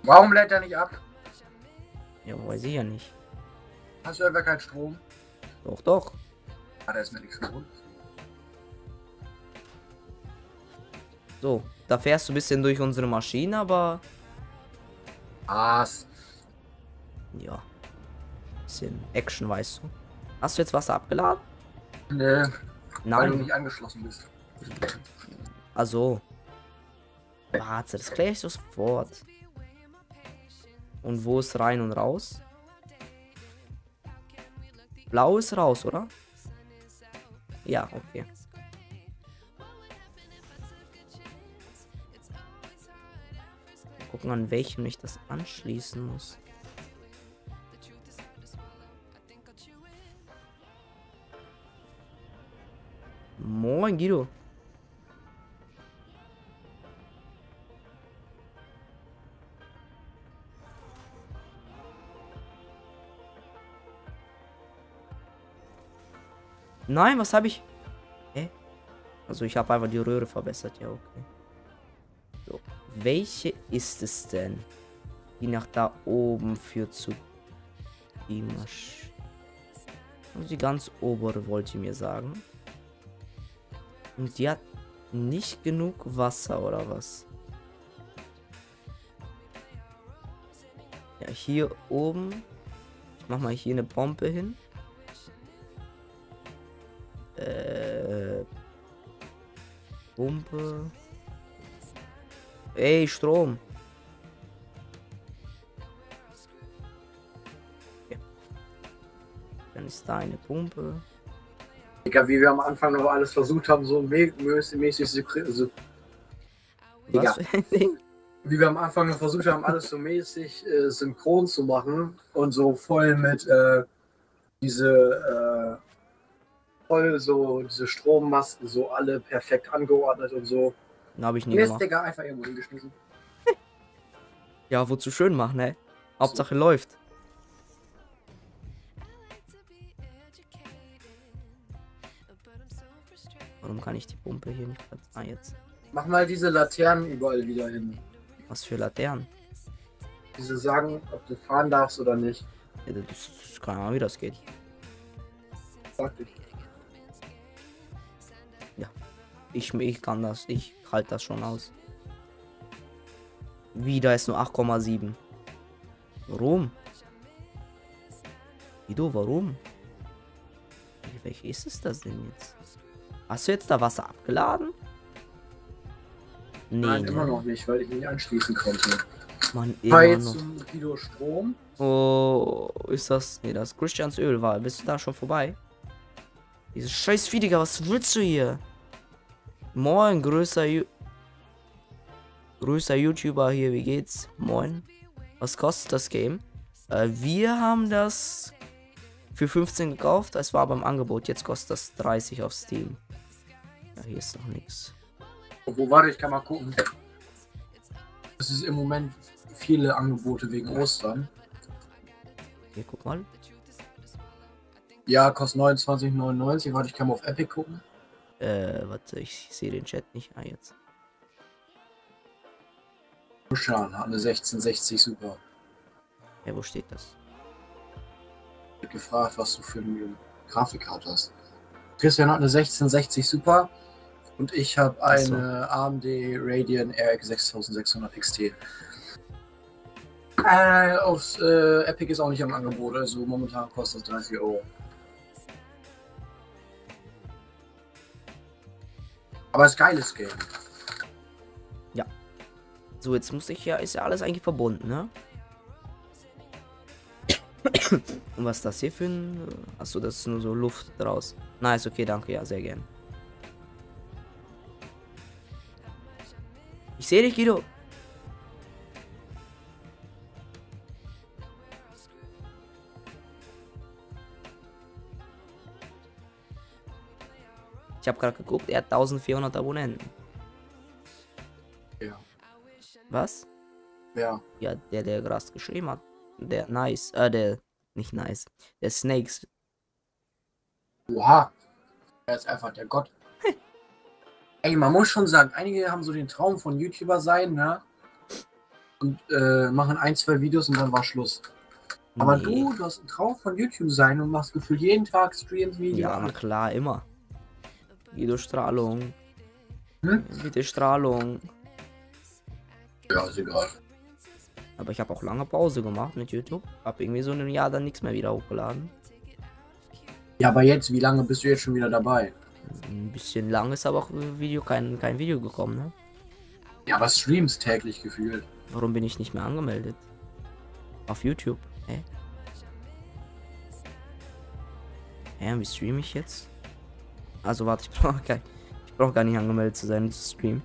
S2: Warum lädt er nicht ab?
S1: Ja, weiß ich ja nicht.
S2: Hast du einfach keinen Strom?
S1: Doch, doch.
S2: Ah, da ist mir nichts gewohnt.
S1: So, da fährst du ein bisschen durch unsere Maschine, aber
S2: Was?
S1: ja. Bisschen Action, weißt du. Hast du jetzt Wasser abgeladen?
S2: Nee, weil du
S1: Nein.
S2: nicht angeschlossen bist.
S1: Also. Warte, das kläre ich sofort. Und wo ist rein und raus? Blau ist raus, oder? Ja, okay. Gucken, an welchem ich das anschließen muss. Moin, Guido. Nein, was habe ich? Hä? Also ich habe einfach die Röhre verbessert, ja, okay. Welche ist es denn, die nach da oben führt zu die Masch... Also die ganz obere wollte mir sagen. Und die hat nicht genug Wasser oder was? Ja, hier oben. Ich mach mal hier eine Pompe hin. Äh, Pumpe. Ey, Strom. Okay. Dann ist da eine Pumpe.
S2: Digga, wie wir am Anfang noch alles versucht haben, so mä- mäßig, so, Digga, [laughs] wie wir am Anfang noch versucht haben, alles so mäßig äh, synchron zu machen und so voll mit äh, diese äh, voll so diese Strommasten so alle perfekt angeordnet und so.
S1: Den habe ich nie
S2: Mist,
S1: gemacht.
S2: Digga, einfach irgendwo hingeschmissen. [laughs]
S1: Ja, wozu schön machen, ne? Hauptsache läuft. Warum kann ich die Pumpe hier nicht platzieren? Ah, jetzt.
S2: Mach mal diese Laternen überall wieder hin.
S1: Was für Laternen?
S2: Diese sagen, ob du fahren darfst oder nicht.
S1: Ja, das, das ist keine Ahnung, wie das geht.
S2: Sag ich.
S1: Ich, ich kann das. Ich halte das schon aus. Wieder ist nur 8,7. Warum? Guido, warum? Welche ist es das denn jetzt? Hast du jetzt da Wasser abgeladen? Nee,
S2: Nein, immer
S1: ne?
S2: noch nicht, weil ich nicht anschließen konnte.
S1: Mann, immer
S2: jetzt
S1: noch.
S2: zum Guido Strom.
S1: Oh, ist das. Nee, das ist Christians Öl war. Bist du da schon vorbei? Dieses scheiß Vieh, Digga, was willst du hier? Moin, größer Ju größer YouTuber hier, wie geht's? Moin. Was kostet das Game? Äh, wir haben das für 15 gekauft. Es war beim Angebot. Jetzt kostet das 30 auf Steam. Ja, hier ist noch nichts.
S2: Wo warte, ich kann mal gucken. Es ist im Moment viele Angebote wegen Ostern.
S1: Hier, guck mal.
S2: Ja, kostet 29,99. Warte, ich kann mal auf Epic gucken.
S1: Äh, warte, ich sehe den Chat nicht. Ah, jetzt.
S2: Schauen, eine 1660 super.
S1: Ja, wo steht das?
S2: wird gefragt, was du für eine Grafikkarte hast. Christian hat eine 1660 Super und ich habe
S1: Ach so.
S2: eine AMD Radeon RX 6600 XT. Äh, auf äh, Epic ist auch nicht im Angebot, also momentan kostet es 30 Euro. Aber es ist geiles Game.
S1: So, jetzt muss ich ja, ist ja alles eigentlich verbunden, ne? Und was ist das hier für ein. Achso, das ist nur so Luft draus. Nice, okay, danke, ja, sehr gern. Ich sehe dich, Guido. Habe gerade geguckt, er hat 1400 Abonnenten.
S2: Ja.
S1: Was?
S2: Ja.
S1: Ja, der, der gerade geschrieben hat. Der Nice, äh, der, nicht Nice. Der Snakes.
S2: Oha. Er ist einfach der Gott. [laughs] Ey, man muss schon sagen, einige haben so den Traum von YouTuber sein, ne? Und äh, machen ein, zwei Videos und dann war Schluss. Aber
S1: Nee.
S2: du, du hast einen Traum von YouTube sein und machst gefühlt jeden Tag Streams, Videos.
S1: Ja, na klar, immer. Guido Strahlung.
S2: Hm?
S1: Bitte Strahlung.
S2: ja, ist egal.
S1: Aber ich habe auch lange Pause gemacht mit YouTube. Hab irgendwie so ein Jahr dann nichts mehr wieder hochgeladen.
S2: Ja, aber jetzt, wie lange bist du jetzt schon wieder dabei?
S1: Ein bisschen lang ist aber auch Video kein, kein Video gekommen, ne?
S2: Ja, aber streams täglich gefühlt.
S1: Warum bin ich nicht mehr angemeldet? Auf YouTube. Hä? Hä, wie streame ich jetzt? Also warte, ich [laughs] brauche gar, ich brauch gar nicht angemeldet zu sein, zu streamen.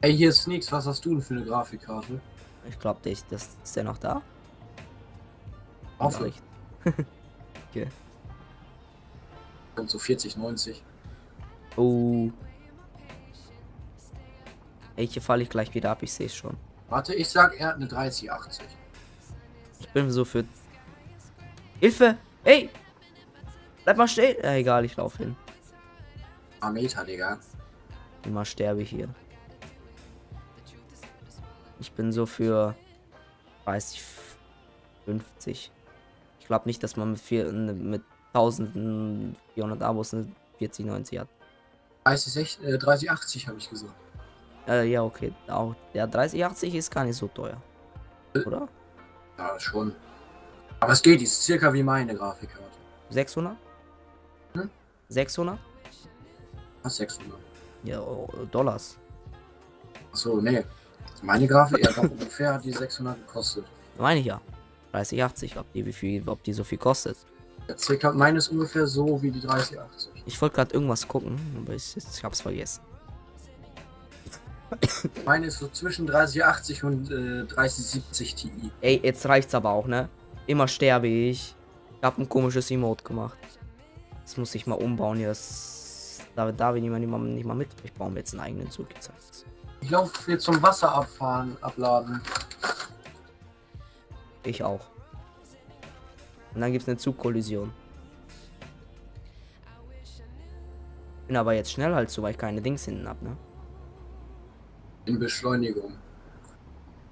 S2: Ey, hier ist Sneaks, was hast du denn für eine Grafikkarte?
S1: Ich glaube, das ist der noch da.
S2: Aufrecht. [laughs]
S1: okay.
S2: Und so 40, 90.
S1: Oh. Ey, hier falle ich gleich wieder ab, ich sehe es schon.
S2: Warte, ich sag, er hat eine 3080.
S1: Ich bin so für. Hilfe! Ey! Bleib mal stehen! Äh, egal, ich laufe hin.
S2: Meter, Digga.
S1: Immer sterbe ich hier. Ich bin so für 30, 50. Ich glaube nicht, dass man mit, vier, mit 1400 Abos eine 4090 hat.
S2: 30, sech- äh, 3080 habe ich gesagt.
S1: Äh, ja, okay. Auch der 3080 ist gar nicht so teuer. Oder?
S2: Ja, schon. Aber es geht, die ist circa wie meine Grafikkarte.
S1: 600?
S2: Hm?
S1: 600?
S2: Was 600?
S1: Ja, oh, Dollars.
S2: Achso, nee. Meine Grafik, ja, ungefähr hat die 600 gekostet.
S1: Meine ich ja. 3080, ob die, wie viel, ob die so viel kostet.
S2: Ja, circa, meine ist ungefähr so wie die 3080.
S1: Ich wollte gerade irgendwas gucken, aber ich, ich hab's vergessen.
S2: Meine ist so zwischen 3080 und äh, 3070 Ti.
S1: Ey, jetzt reicht's aber auch, ne? Immer sterbe ich. Ich hab ein komisches Emote gemacht. Das muss ich mal umbauen hier. Das da ich nicht mal, nicht mal, mit. Ich baue mir jetzt einen eigenen Zug. Jetzt.
S2: Ich laufe jetzt zum Wasser abfahren, abladen.
S1: Ich auch. Und dann gibt's eine Zugkollision. Bin aber jetzt schnell halt so, weil ich keine Dings hinten hab, ne?
S2: In Beschleunigung.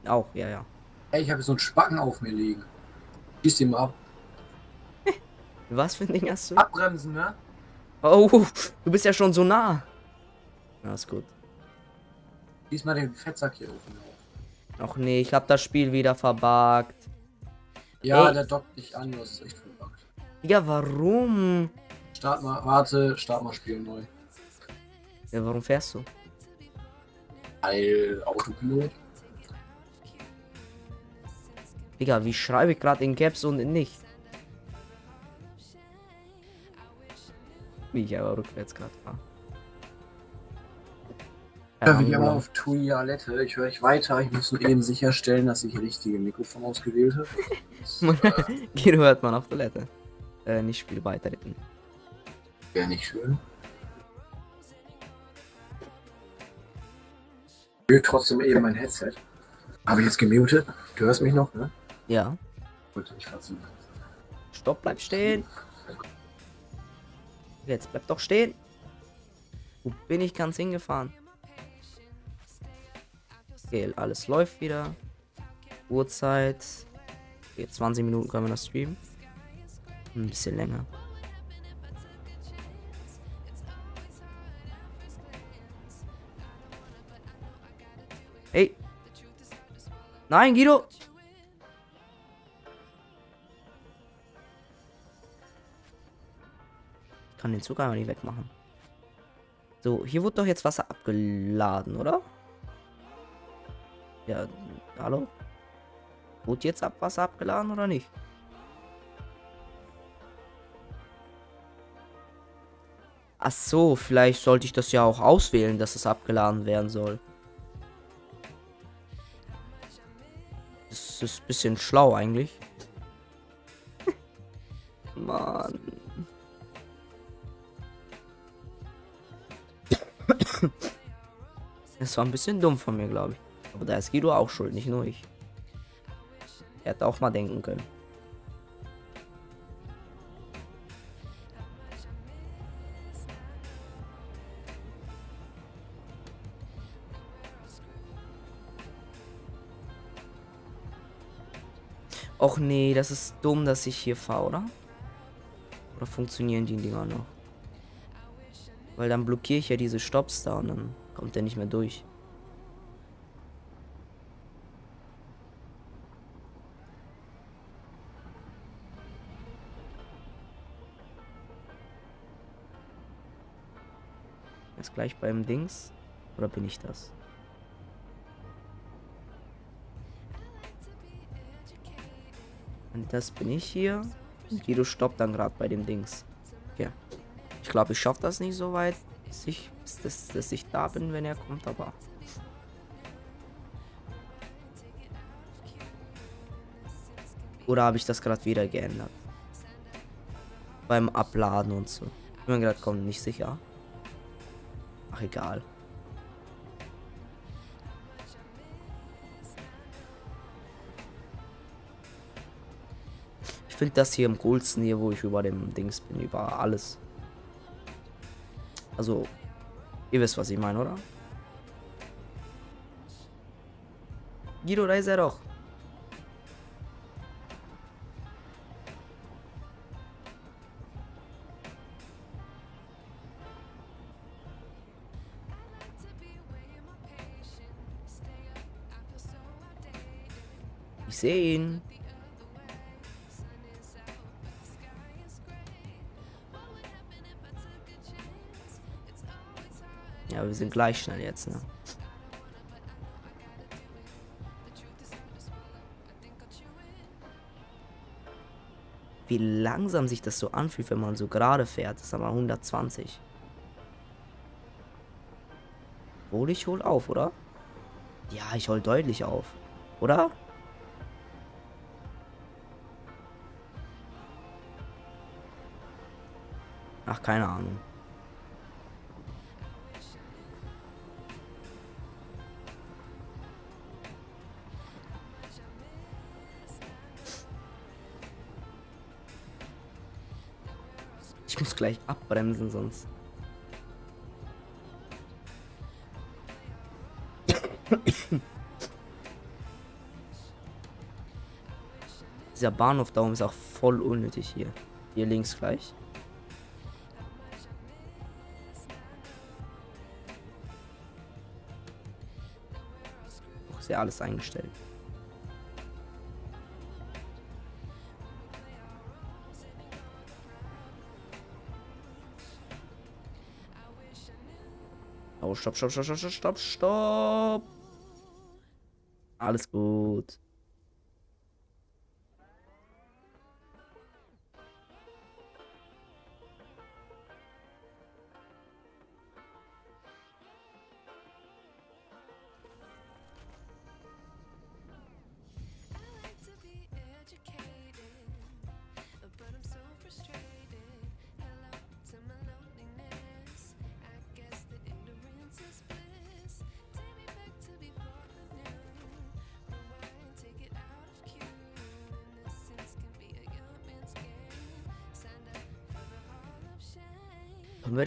S1: Auch, ja, ja.
S2: Ey, ich habe so einen Spacken auf mir liegen. Schieß ihn mal ab. [laughs]
S1: Was für ein Ding hast du?
S2: Abbremsen, ne?
S1: Oh, du bist ja schon so nah. Na, ist gut.
S2: Schieß mal den Fettsack hier oben auf.
S1: Ach nee, ich hab das Spiel wieder verbuggt.
S2: Ja,
S1: Ey.
S2: der dockt dich an, das ist echt verpackt.
S1: Ja, warum?
S2: Start mal, warte, start mal Spiel neu.
S1: Ja, warum fährst du?
S2: Weil Autopilot.
S1: Digga, wie schreibe ich gerade in Caps und in nicht? Wie ich aber rückwärts gerade war.
S2: Ja,
S1: Keine
S2: immer
S1: Ahnung.
S2: auf Tuialette. Ich höre euch weiter. Ich muss nur eben sicherstellen, dass ich richtige Mikrofon ausgewählt habe. [laughs] Äh,
S1: Guido hört man auf Toilette. Äh, nicht Spiel beitreten.
S2: Wäre nicht schön. Trotzdem eben mein Headset. Habe ich jetzt gemutet? Du hörst mich noch, ne?
S1: Ja.
S2: Gut, ich fasse.
S1: Stopp, bleib stehen. Jetzt bleib doch stehen. Wo bin ich ganz hingefahren? Okay, alles läuft wieder. Uhrzeit. Okay, 20 Minuten können wir noch streamen. Ein bisschen länger. Hey. Nein, Guido. Ich kann den Zucker aber nicht wegmachen. So, hier wurde doch jetzt Wasser abgeladen, oder? Ja, hallo? Wurde jetzt ab Wasser abgeladen oder nicht? Ach so, vielleicht sollte ich das ja auch auswählen, dass es abgeladen werden soll. Das ist ein bisschen schlau eigentlich. [laughs] Mann. Das war ein bisschen dumm von mir, glaube ich. Aber da ist Guido auch schuld, nicht nur ich. Er hätte auch mal denken können. Och nee, das ist dumm, dass ich hier fahre, oder? Oder funktionieren die Dinger noch? Weil dann blockiere ich ja diese Stops da und dann kommt der nicht mehr durch. Jetzt gleich beim Dings. Oder bin ich das? Und das bin ich hier. Und Guido stoppt dann gerade bei dem Dings. Okay. Ich glaube, ich schaffe das nicht so weit, dass ich, dass, dass ich da bin, wenn er kommt, aber... Oder habe ich das gerade wieder geändert? Beim Abladen und so. Ich bin mir gerade nicht sicher. Ach, egal. Finde das hier am coolsten hier, wo ich über dem Dings bin, über alles. Also, ihr wisst, was ich meine, oder? Guido, da ist er doch. Ich sehe ihn. Wir sind gleich schnell jetzt, ne? Wie langsam sich das so anfühlt, wenn man so gerade fährt. Das ist aber 120. Hol ich hol auf, oder? Ja, ich hol deutlich auf. Oder? Ach, keine Ahnung. Gleich abbremsen, sonst. [coughs] Dieser Bahnhof da oben ist auch voll unnötig hier. Hier links gleich. Ist ja alles eingestellt. Stopp, stopp, stopp, stopp, stopp, stopp. Alles gut.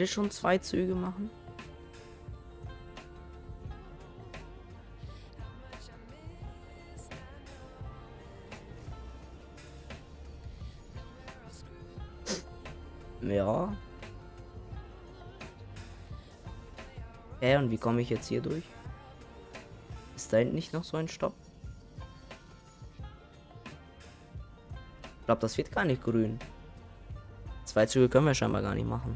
S1: werde schon zwei Züge machen. Ja. Hä, äh, und wie komme ich jetzt hier durch? Ist da hinten nicht noch so ein Stopp? Ich glaube, das wird gar nicht grün. Zwei Züge können wir scheinbar gar nicht machen.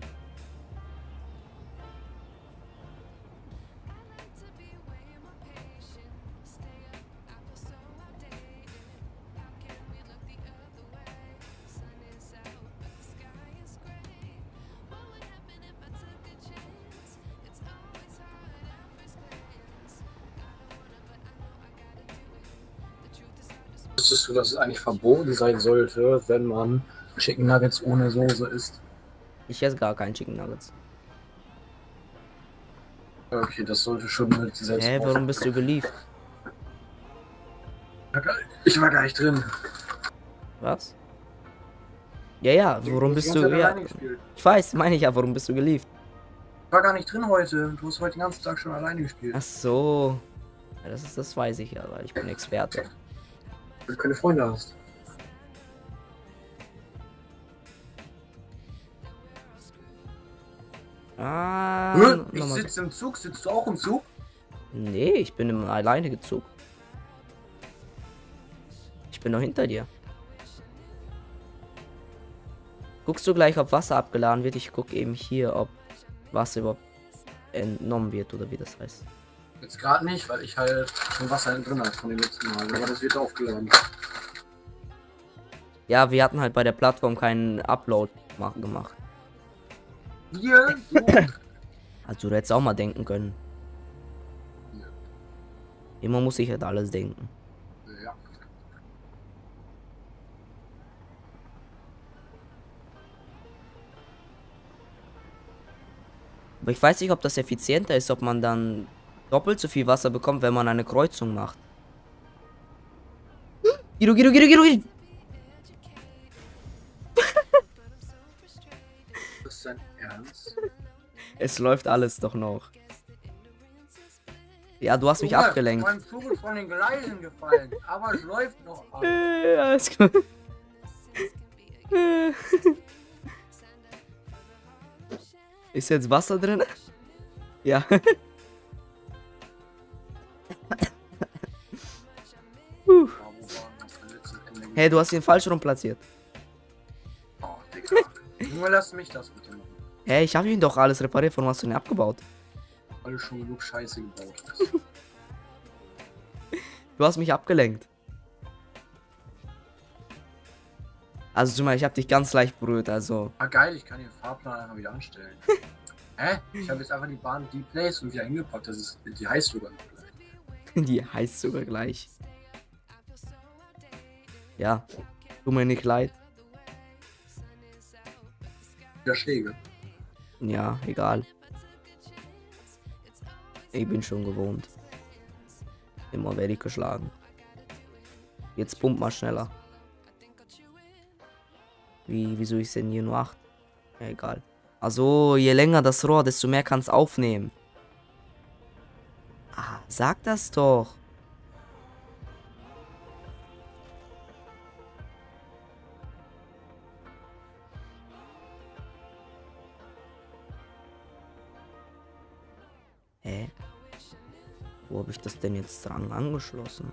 S2: Dass es eigentlich verboten sein sollte, wenn man Chicken Nuggets ohne Soße isst?
S1: Ich esse gar keinen Chicken Nuggets.
S2: Okay, das sollte schon mit selbst.
S1: Hä, warum bist du geliefert?
S2: Ich war gar nicht drin.
S1: Was? Ja, ja, warum bist du. Ja, ich weiß, meine ich ja, warum bist du geliefert?
S2: Ich war gar nicht drin heute. Du hast heute den ganzen Tag schon alleine gespielt.
S1: Ach so. Ja, das ist das weiß ich ja, weil ich bin Experte.
S2: Weil du keine Freunde hast.
S1: Ah.
S2: Hä? Ich sitze im Zug. Sitzt du auch im Zug?
S1: Nee, ich bin im alleine Zug. Ich bin noch hinter dir. Guckst du gleich, ob Wasser abgeladen wird? Ich guck eben hier, ob Wasser überhaupt entnommen wird oder wie das heißt.
S2: Jetzt gerade nicht, weil ich halt schon Wasser drin habe von dem letzten Mal. Aber das wird aufgeladen.
S1: Ja, wir hatten halt bei der Plattform keinen Upload ma- gemacht.
S2: So.
S1: Also du [laughs] hättest auch mal denken können.
S2: Ja.
S1: Immer muss ich halt alles denken.
S2: ja.
S1: Aber ich weiß nicht, ob das effizienter ist, ob man dann doppelt so viel Wasser bekommt, wenn man eine Kreuzung macht. Giro, Giro, Giro, Giro, Giro.
S2: Das ist dein Ernst?
S1: Es läuft alles doch noch. Ja, du hast mich
S2: Junge,
S1: abgelenkt.
S2: Mein Zug ist von den Gleisen gefallen, aber es läuft noch [laughs] alles.
S1: Äh. [laughs] Äh. Ist jetzt Wasser drin? Ja. [laughs]
S2: Ende.
S1: Hey, du hast ihn falsch rum platziert.
S2: Oh, Digga. Junge, lass mich das bitte machen.
S1: Hey, ich habe ihn doch alles repariert. Von was hast du denn abgebaut?
S2: Du schon genug Scheiße gebaut hast.
S1: Du hast mich abgelenkt. Also, zumal ich habe dich ganz leicht berührt, also.
S2: Ah, geil, ich kann den Fahrplan einfach wieder anstellen. [laughs] Hä? Ich habe jetzt einfach die Bahn die Place und wieder hingepackt. Das ist, die heißt sogar gleich.
S1: Die heißt sogar gleich. Ja, tut mir nicht leid.
S2: Wieder Schläge.
S1: Ja, egal. Ich bin schon gewohnt. Immer werde ich geschlagen. Jetzt pump mal schneller. Wie, wieso ist denn hier nur 8? Ja, egal. Also, je länger das Rohr, desto mehr kann es aufnehmen. Ah, sag das doch. Hä? Wo habe ich das denn jetzt dran angeschlossen?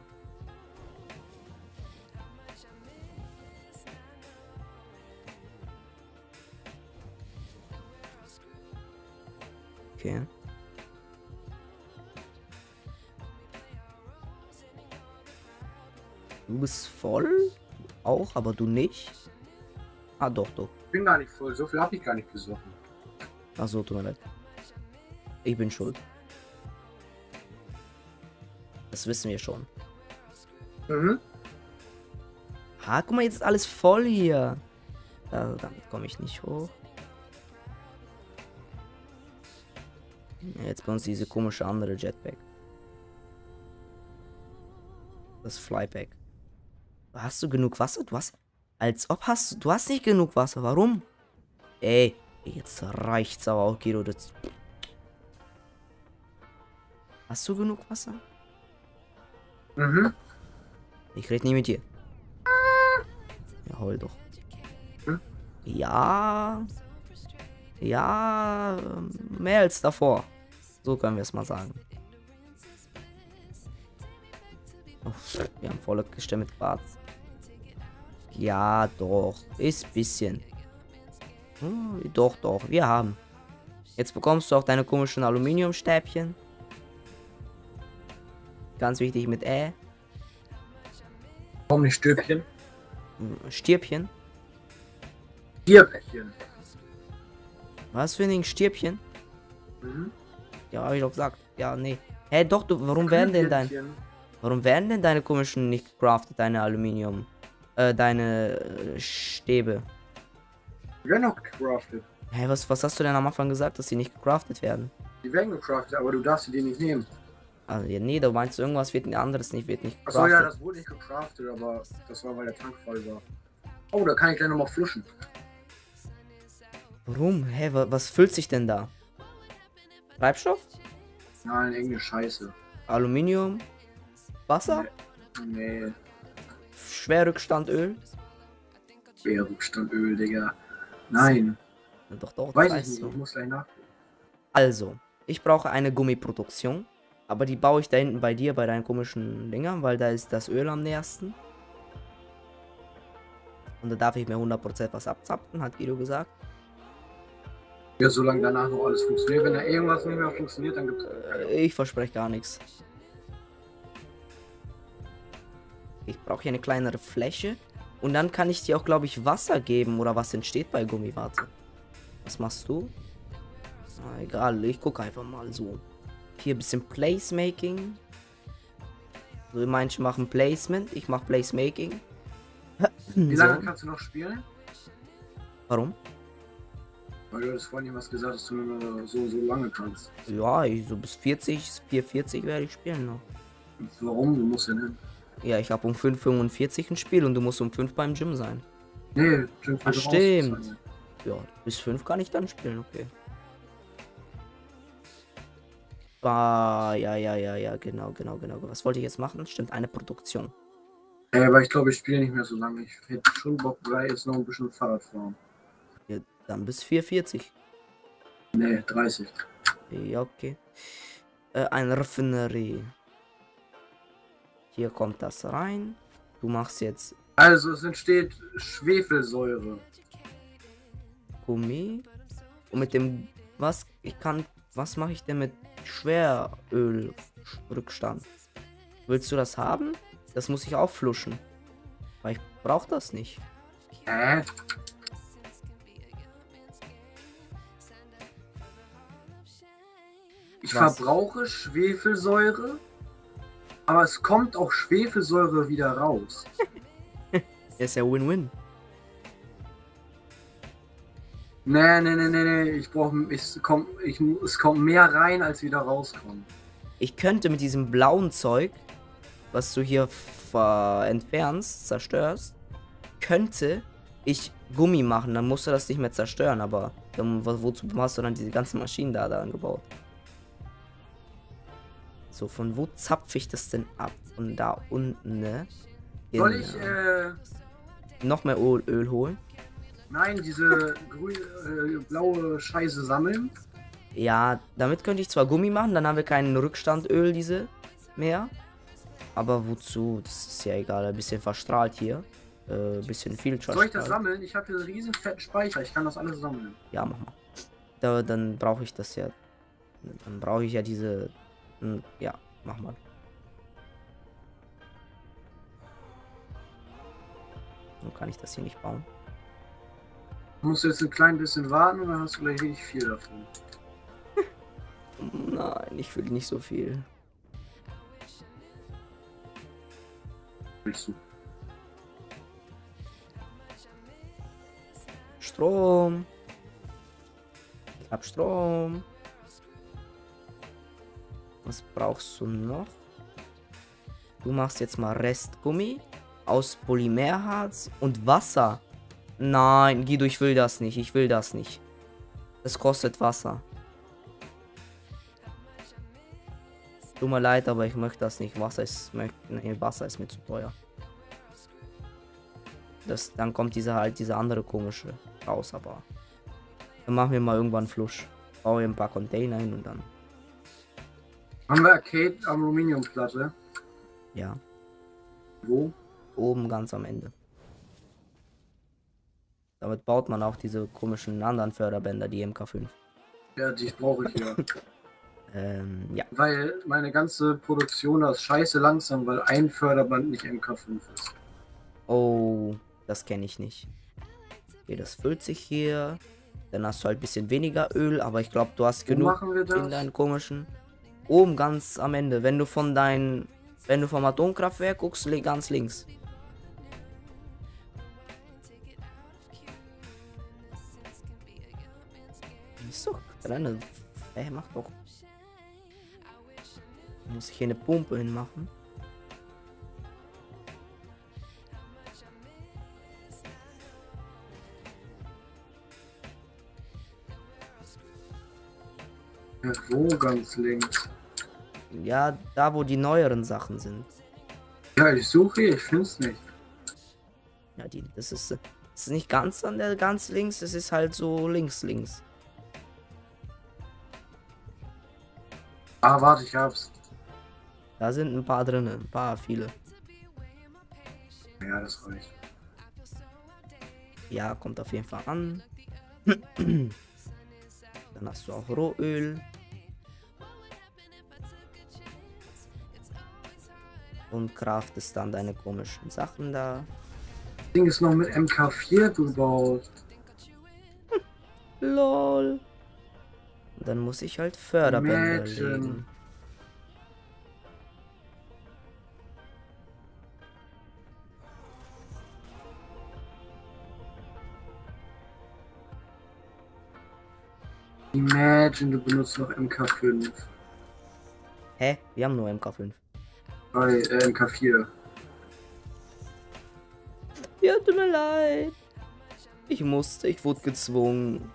S1: Okay. Du bist voll? Auch, aber du nicht? Ah, doch, doch.
S2: Ich bin gar nicht voll. So viel habe ich gar nicht gesoffen.
S1: Achso, tut mir leid. Ich bin schuld. Das wissen wir schon.
S2: Mhm.
S1: Ha, guck mal, jetzt ist alles voll hier. Da, damit komme ich nicht hoch. Jetzt bei uns diese komische andere Jetpack. Das Flypack. Hast du genug Wasser? Du hast. Als ob hast du. Du hast nicht genug Wasser. Warum? Ey, jetzt reicht's aber auch, Guido. Das hast du genug Wasser?
S2: Mhm.
S1: Ich rede nie mit dir. Ja, heul doch.
S2: Hm?
S1: Ja. Ja, mehr als davor. So können wir es mal sagen. Oh, wir haben volle Gestell mit Quarz. Ja, doch. Ist bisschen. Hm, doch, doch. Wir haben. Jetzt bekommst du auch deine komischen Aluminiumstäbchen. Ganz wichtig mit Ä.
S2: Warum nicht Stöbchen?
S1: Stirbchen.
S2: Stirbchen.
S1: Was für ein? Stirbchen?
S2: Mhm.
S1: Ja, hab ich doch gesagt. Ja, nee. Hä, hey, doch, du, warum werden denn dein... Warum werden denn deine komischen nicht gecraftet, deine Aluminium? Äh, deine äh, Stäbe?
S2: Die werden auch gecraftet.
S1: Hä, hey, was, was hast du denn am Anfang gesagt, dass sie nicht gecraftet werden?
S2: Die werden gecraftet, aber du darfst sie dir nicht nehmen.
S1: Also, ja, nee, du meinst irgendwas wird anderes nicht, wird nicht
S2: gecraftet. Achso, ja, das wurde nicht gecraftet, aber das war, weil der Tank voll war. Oh, da kann ich gleich nochmal fluschen.
S1: Warum? Hä, hey, was füllt sich denn da? Treibstoff?
S2: Nein, irgendeine Scheiße.
S1: Aluminium? Wasser?
S2: Nee. nee.
S1: Schwerrückstandöl?
S2: Schwerrückstandöl, Digga. Nein.
S1: Doch, doch.
S2: Weiß ich nicht, so. ich muss gleich nach.
S1: Also, ich brauche eine Gummiproduktion. Aber die baue ich da hinten bei dir, bei deinen komischen Dingern, weil da ist das Öl am nächsten. Und da darf ich mir 100% was abzapfen, hat Guido gesagt.
S2: Ja, solange danach noch alles funktioniert. Wenn da irgendwas nicht mehr funktioniert, dann gibt es.
S1: Äh, ich verspreche gar nichts. Ich brauche hier eine kleinere Fläche. Und dann kann ich dir auch, glaube ich, Wasser geben. Oder was entsteht bei Gummi? Warte. Was machst du? Na, egal, ich gucke einfach mal so. Hier ein bisschen Placemaking. So, manche machen Placement. Ich mache Placemaking.
S2: Wie lange so. kannst du noch spielen?
S1: Warum?
S2: Weil du hast vorhin was gesagt, dass du nur so, so lange kannst.
S1: Ja, ich, so bis 40, 440 werde ich spielen noch.
S2: Warum? Du musst ja nicht.
S1: Ja, ich habe um 5.45 ein Spiel und du musst um 5 beim Gym sein.
S2: Nee, Gym
S1: Ach, stimmt. Ja, bis 5 kann ich dann spielen, okay. Ah, ja, ja, ja, ja, genau, genau, genau. Was wollte ich jetzt machen? Stimmt, eine Produktion.
S2: Ja, aber ich glaube, ich spiele nicht mehr so lange. Ich hätte schon Bock, weil jetzt noch ein bisschen Fahrrad fahren.
S1: Ja, dann bis 440.
S2: Nee, 30.
S1: Ja, okay. Äh, ein Raffinerie. Hier kommt das rein. Du machst jetzt.
S2: Also es entsteht Schwefelsäure.
S1: Gummi. Und mit dem. Was? Ich kann. Was mache ich denn mit Schwerölrückstand? Willst du das haben? Das muss ich auch fluschen. Weil ich brauche das nicht.
S2: Hä? Ich Was? verbrauche Schwefelsäure aber es kommt auch Schwefelsäure wieder raus. [laughs]
S1: ist ja Win-Win.
S2: Nee, nee, nee, nee, nee. Ich brauche. Es kommt, ich, es kommt mehr rein, als wieder rauskommt.
S1: Ich könnte mit diesem blauen Zeug, was du hier entfernst, zerstörst, könnte ich Gummi machen. Dann musst du das nicht mehr zerstören, aber dann, wozu hast du dann diese ganzen Maschinen da, da angebaut? So, von wo zapfe ich das denn ab? Von da unten, ne?
S2: Soll ich, äh...
S1: Noch mehr Öl, Öl holen?
S2: Nein, diese grüne, äh, blaue Scheiße sammeln.
S1: Ja, damit könnte ich zwar Gummi machen, dann haben wir keinen Rückstandöl, diese mehr. Aber wozu? Das ist ja egal, ein bisschen verstrahlt hier. Äh, bisschen viel
S2: Soll ich das sammeln? Ich habe hier einen riesen fetten Speicher, ich kann das alles sammeln.
S1: Ja, mach mal. Da, dann brauche ich das ja. Dann brauche ich ja diese hm, ja, mach mal. So kann ich das hier nicht bauen.
S2: Musst du jetzt ein klein bisschen warten oder hast du gleich richtig viel davon? [laughs]
S1: Nein, ich will nicht so viel.
S2: Willst du?
S1: Strom. Ich hab Strom. Was brauchst du noch? Du machst jetzt mal Restgummi aus Polymerharz und Wasser. Nein, Guido, ich will das nicht. Ich will das nicht. Das kostet Wasser. Tut mir leid, aber ich möchte das nicht. Wasser ist, nee, Wasser ist mir zu teuer. Das, dann kommt dieser halt diese andere komische raus, aber Dann machen wir mal irgendwann Flusch. Bauen wir ein paar Container hin und dann.
S2: Haben wir Arcade Aluminiumplatte?
S1: Ja.
S2: Wo?
S1: Oben ganz am Ende. Damit baut man auch diese komischen anderen Förderbänder, die MK5.
S2: Ja, die brauche ich ja. [laughs]
S1: Ähm, ja.
S2: weil meine ganze Produktion ist scheiße langsam, weil ein Förderband nicht MK5 ist.
S1: Oh, das kenne ich nicht. Okay, das füllt sich hier. Dann hast du halt ein bisschen weniger Öl, aber ich glaube, du hast
S2: Wo
S1: genug in deinen komischen. Oben ganz am Ende, wenn du von dein, wenn du vom Atomkraftwerk guckst, ganz links. Ist doch drin. Ey, mach doch. Muss ich hier eine Pumpe hinmachen?
S2: Ja, wo ganz links?
S1: Ja, da wo die neueren Sachen sind.
S2: Ja, ich suche, ich finde es nicht.
S1: Ja, die, das ist, das ist nicht ganz an der ganz links, es ist halt so links, links.
S2: Ah, warte, ich hab's.
S1: Da sind ein paar drin, ein paar, viele.
S2: Ja, das reicht.
S1: Ja, kommt auf jeden Fall an. [clears throat] Dann hast du auch Rohöl. Und craftest dann deine komischen Sachen da.
S2: Das Ding ist noch mit MK4 gebaut.
S1: LOL. Und dann muss ich halt Förderbänder
S2: Imagine.
S1: legen.
S2: Imagine, du benutzt noch MK5.
S1: Hä? Wir haben nur MK5.
S2: Bei äh, MK4.
S1: Ja, tut mir leid. Ich musste, ich wurde gezwungen.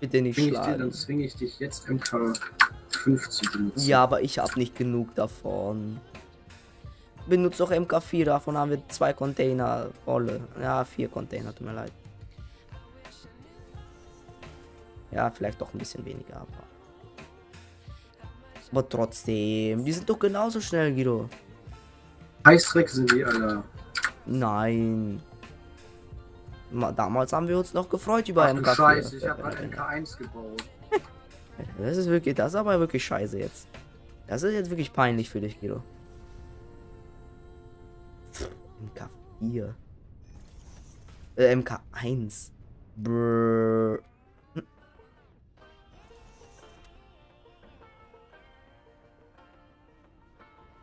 S1: Bitte nicht
S2: Zwing ich dir, dann
S1: schlagen.
S2: zwinge ich dich jetzt MK5 zu benutzen.
S1: Ja, aber ich habe nicht genug davon. Benutzt auch MK4, davon haben wir zwei Container volle. Ja, vier Container, tut mir leid. Ja, vielleicht doch ein bisschen weniger, aber. Aber trotzdem, die sind doch genauso schnell, Guido.
S2: Heißdreck sind die, Alter.
S1: Nein. Ma- Damals haben wir uns noch gefreut über
S2: Ach du
S1: MK4.
S2: Scheiße, ich habe gerade MK1 gebaut. [laughs]
S1: Das ist wirklich, das ist aber wirklich scheiße jetzt. Das ist jetzt wirklich peinlich für dich, Guido. MK4. Äh, MK1. Brrr.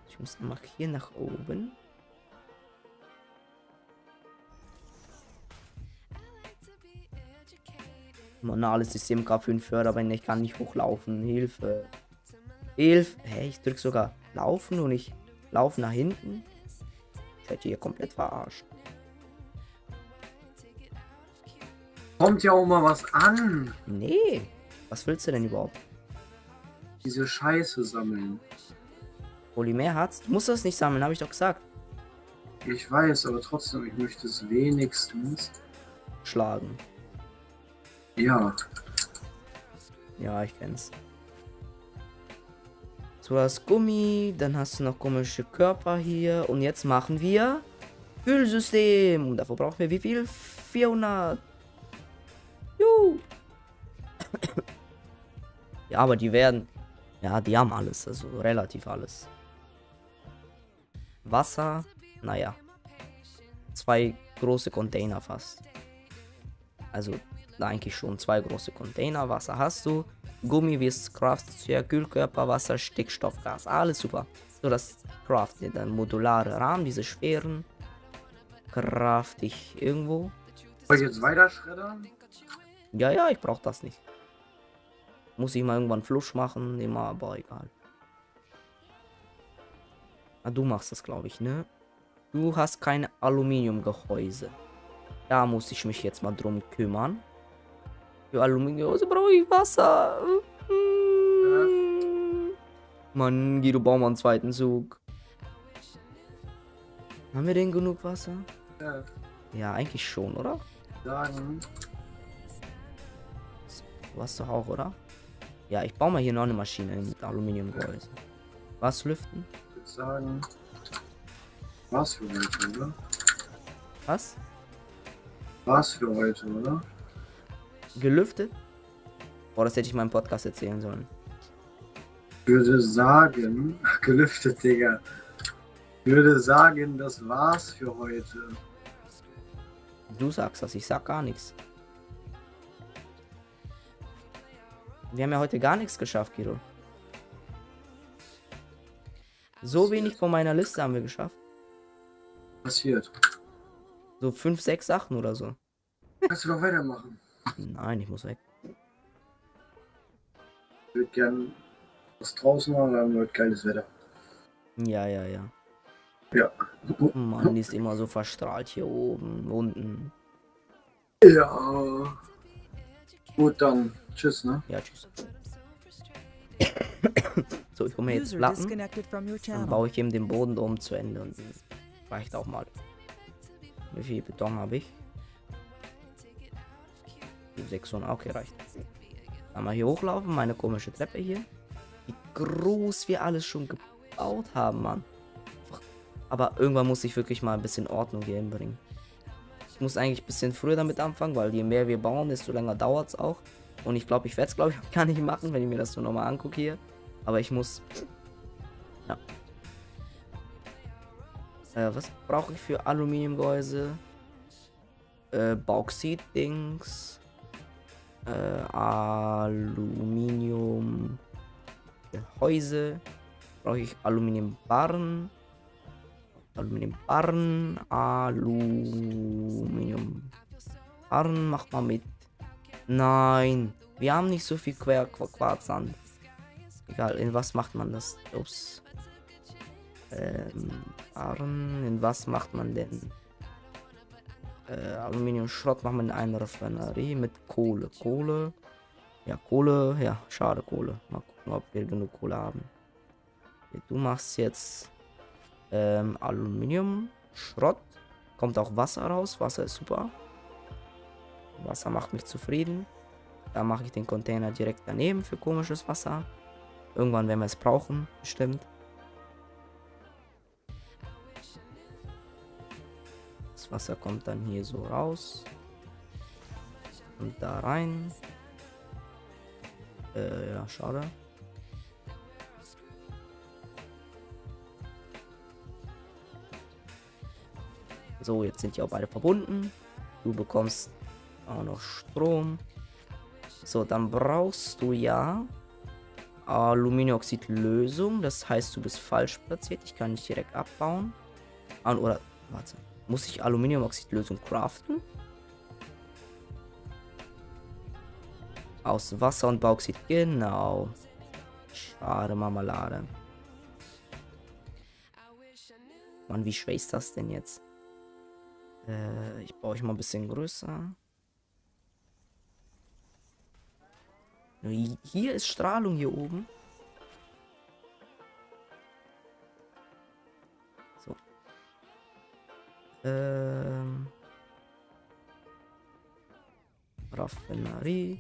S1: Ich muss noch hier nach oben. Normales System K5 Förderband, ich kann nicht hochlaufen. Hilfe. Hilfe. Hä, ich drück sogar laufen und ich laufe nach hinten. Ich werde hier komplett verarscht.
S2: Kommt ja auch mal was an.
S1: Nee. Was willst du denn überhaupt?
S2: Diese Scheiße sammeln.
S1: Polymerharz? Du musst das nicht sammeln, habe ich doch gesagt.
S2: Ich weiß, aber trotzdem, ich möchte es wenigstens.
S1: Schlagen.
S2: Ja.
S1: Ja, ich kenn's. Du hast Gummi, dann hast du noch komische Körper hier. Und jetzt machen wir Kühlsystem. Und dafür brauchen wir wie viel? 400. Juhu. [coughs] ja, aber die werden... Ja, die haben alles. Also relativ alles. Wasser. Naja. Zwei große Container fast. Also eigentlich schon zwei große Container. Wasser hast du. Gummi, craftest du ja Kühlkörper, Wasser, Stickstoff, Gas. Alles super. So, das craft dann modulare Rahmen, diese schweren. Craft ich irgendwo.
S2: Soll ich jetzt weiter schreddern?
S1: Ja, ja, ich brauche das nicht. Muss ich mal irgendwann Flusch machen, immer, aber egal. Ah, du machst das, glaube ich, ne? Du hast keine Aluminiumgehäuse. Da muss ich mich jetzt mal drum kümmern. Für Aluminiumgehäuse brauche ich Wasser. Mm. Mann, Guido, bau mal einen zweiten Zug. Haben wir denn genug Wasser?
S2: Ja.
S1: Ja, eigentlich schon, oder?
S2: Sagen.
S1: Du hast doch auch, oder? Ja, ich baue mal hier noch eine Maschine mit Aluminiumgehäuse. Was lüften?
S2: Ich würde sagen. Was für heute, oder?
S1: Was?
S2: Was für heute, oder?
S1: Gelüftet? Boah, das hätte ich meinem Podcast erzählen sollen.
S2: Ich würde sagen. [laughs] Gelüftet, Digga. Ich würde sagen, das war's für heute.
S1: Du sagst das, ich sag gar nichts. Wir haben ja heute gar nichts geschafft, Guido. So wenig von meiner Liste haben wir geschafft.
S2: Passiert.
S1: So fünf, sechs Sachen oder so.
S2: Kannst du doch weitermachen.
S1: Nein, ich muss weg.
S2: Ich würde gern was draußen machen, wir haben heute geiles Wetter.
S1: Ja, ja, ja.
S2: Ja.
S1: Mann, die ist immer so verstrahlt hier oben, unten.
S2: Ja. Gut, dann. Tschüss, ne?
S1: Ja, tschüss. [coughs] so, ich hole mir jetzt Platten. Dann baue ich eben den Boden um zu Ende und reicht auch mal. Wie viel Beton habe ich? 600, okay, reicht. Dann mal hier hochlaufen, meine komische Treppe hier. Wie groß wir alles schon gebaut haben, Mann. Aber irgendwann muss ich wirklich mal ein bisschen Ordnung hier hinbringen. Ich muss eigentlich ein bisschen früher damit anfangen, weil je mehr wir bauen, desto länger dauert es auch. Und ich glaube, ich werde es, glaube ich, [laughs] gar nicht machen, wenn ich mir das so nochmal angucke hier. Aber ich muss ja. Äh, was brauche ich für Aluminiumgehäuse? Äh, Bauxit-Dings. Äh, Aluminium. Gehäuse. Brauche ich Aluminiumbarren. Aluminiumbarren. Aluminium. Barren, mach mal mit. Nein. Wir haben nicht so viel Quer Qu- Quarzsand. Egal, in was macht man das? Ups. Ähm, Barren, in was macht man denn? Äh, Aluminiumschrott macht man in einer Raffinerie mit Kohle. Kohle. Ja, Kohle. Ja, schade, Kohle. Mal gucken, ob wir genug Kohle haben. Okay, du machst jetzt ähm, Aluminiumschrott. Kommt auch Wasser raus. Wasser ist super. Wasser macht mich zufrieden. Da mache ich den Container direkt daneben für komisches Wasser. Irgendwann werden wir es brauchen, bestimmt. Wasser kommt dann hier so raus. Und da rein. Äh, ja, schade. So, jetzt sind die auch beide verbunden. Du bekommst auch noch Strom. So, dann brauchst du ja Aluminiumoxidlösung. Das heißt, du bist falsch platziert. Ich kann nicht direkt abbauen. Ah, oder, warte. Muss ich Aluminiumoxidlösung craften? Aus Wasser und Bauxit, genau. Schade Marmelade. Mann, wie schwer ist das denn jetzt? Äh, ich baue ich mal ein bisschen größer. Hi- Hier ist Strahlung hier oben. Ähm. Raffinerie.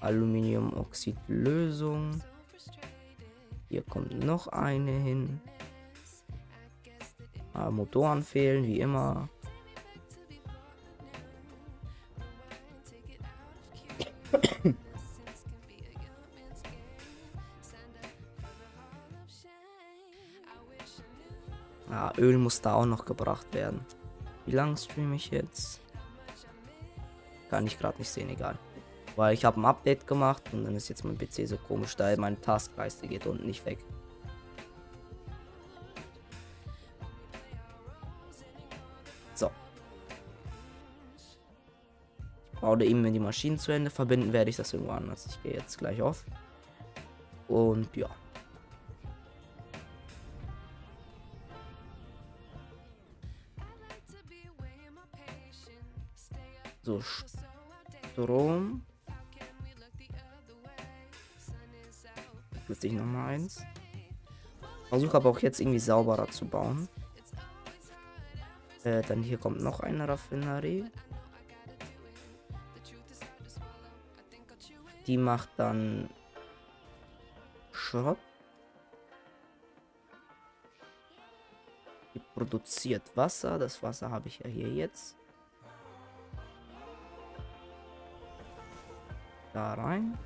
S1: Aluminiumoxidlösung. Hier kommt noch eine hin. Ah, Motoren fehlen, wie immer. [coughs] Ah, Öl muss da auch noch gebracht werden. Wie lange streame ich jetzt? Kann ich gerade nicht sehen, egal. Weil ich habe ein Update gemacht und dann ist jetzt mein PC so komisch, da meine Taskleiste geht unten nicht weg. So. Baue eben die Maschinen zu Ende. Verbinden werde ich das irgendwo anders. Ich gehe jetzt gleich auf. Und ja. So, Strom. Plötzlich noch mal eins. Versuche aber auch jetzt irgendwie sauberer zu bauen. Äh, dann hier kommt noch eine Raffinerie. Die macht dann Schrott. Die produziert Wasser. Das Wasser habe ich ja hier jetzt. Da rein.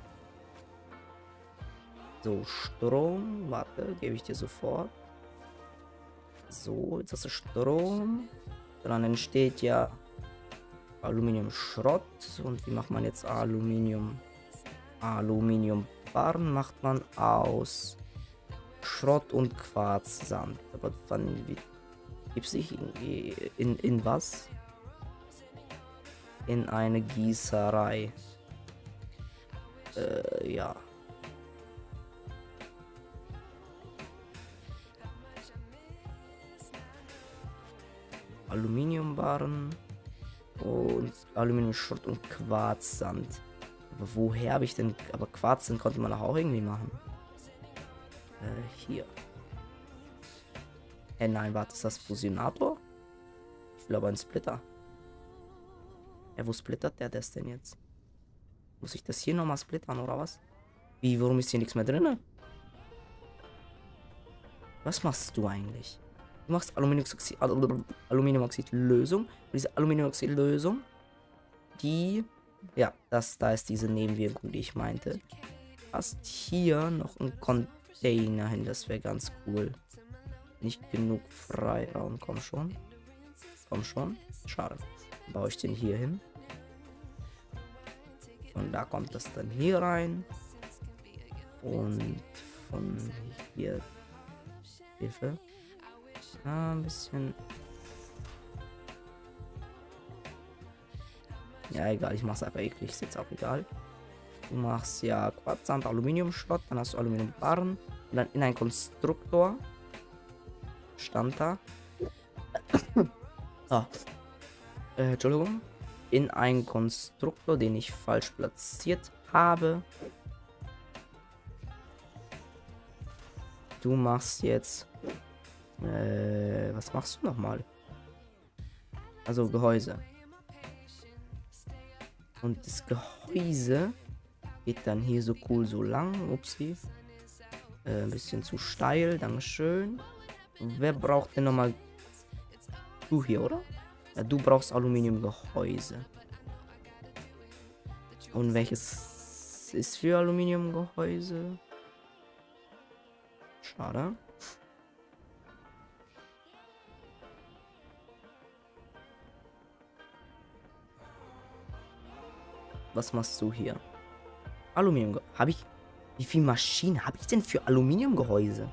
S1: So, Strom. Warte, gebe ich dir sofort. So, jetzt hast du Strom. Dann entsteht ja Aluminiumschrott. Und wie macht man jetzt Aluminium? Aluminiumbarren macht man aus Schrott und Quarzsand. Aber wann gibt sich in, in, in was? In eine Gießerei. Äh, ja. Aluminiumbarren und Aluminiumschrott und Quarzsand. Aber woher habe ich denn... Aber Quarzsand konnte man auch irgendwie machen. Äh, hier. Äh, nein, warte, ist das Fusionator? Ich will aber einen Splitter. Ja, wo splittert der das denn jetzt? Muss ich das hier nochmal splittern, oder was? Wie, warum ist hier nichts mehr drin? Was machst du eigentlich? Du machst Aluminiumoxid, Aluminiumoxid-Lösung. Diese Aluminiumoxid-Lösung, die, ja, das, da ist diese Nebenwirkung, die ich meinte. Hast hier noch ein Container hin, das wäre ganz cool. Nicht genug Freiraum, komm schon. Komm schon. Schade. Dann baue ich den hier hin. Und da kommt das dann hier rein. Und von hier Hilfe. Ah, ein bisschen. Ja, egal, ich mach's einfach eklig, ist jetzt auch egal. Du machst ja Quarzsand, Aluminiumschrott, dann hast du Aluminiumbarren und dann in ein Konstruktor. Stand da. [coughs] ah. Äh, Entschuldigung. In einen Konstruktor, den ich falsch platziert habe. Du machst jetzt äh, was machst du nochmal? Also Gehäuse. Und das Gehäuse geht dann hier so cool so lang. Upsi. Äh, ein bisschen zu steil. Dankeschön. Wer braucht denn nochmal... Du hier, oder? Ja, du brauchst Aluminiumgehäuse. Und welches ist für Aluminiumgehäuse? Schade. Was machst du hier? Aluminium. Habe ich. Wie viele Maschinen habe ich denn für Aluminiumgehäuse?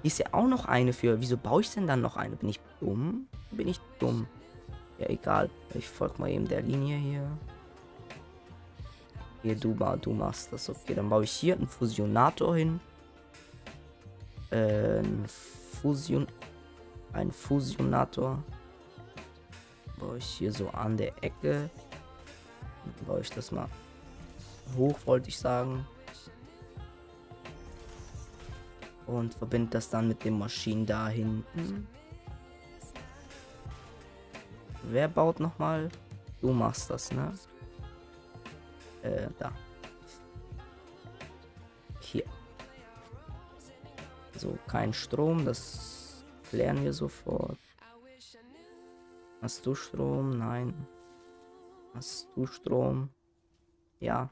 S1: Hier ist ja auch noch eine für. Wieso baue ich denn dann noch eine? Bin ich dumm? Bin ich dumm? Ja, egal. Ich folge mal eben der Linie hier. Hier, du, du machst das. Okay, dann baue ich hier einen Fusionator hin. Äh, ein Fusion. Ein Fusionator. Baue ich hier so an der Ecke baue ich das mal hoch, wollte ich sagen. Und verbinde das dann mit den Maschinen da hinten. Wer baut nochmal? Du machst das, ne? Äh, da. Hier. So, kein Strom, das klären wir sofort. Hast du Strom? Nein. Hast du Strom? Ja.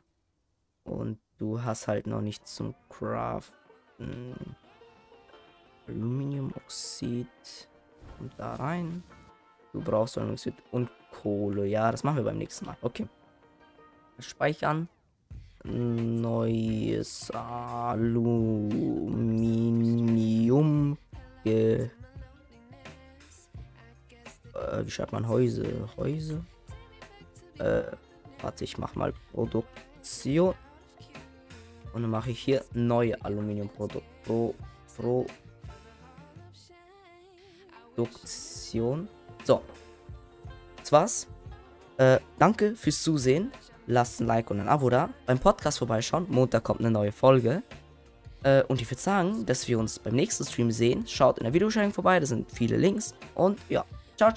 S1: Und du hast halt noch nicht zum Craften. Aluminiumoxid. Und da rein. Du brauchst Aluminiumoxid und Kohle. Ja, das machen wir beim nächsten Mal. Okay. Speichern. Neues Aluminium. Ge äh, wie schreibt man Häuse? Häuse? Äh, warte, ich mach mal Produktion. Und dann mache ich hier neue Aluminiumprodukt. Pro, Pro. So. Das war's. Äh, danke fürs Zusehen. Lasst ein Like und ein Abo da. Beim Podcast vorbeischauen. Montag kommt eine neue Folge. Äh, und ich würde sagen, dass wir uns beim nächsten Stream sehen. Schaut in der Videobeschreibung vorbei. Da sind viele Links. Und ja, ciao, ciao.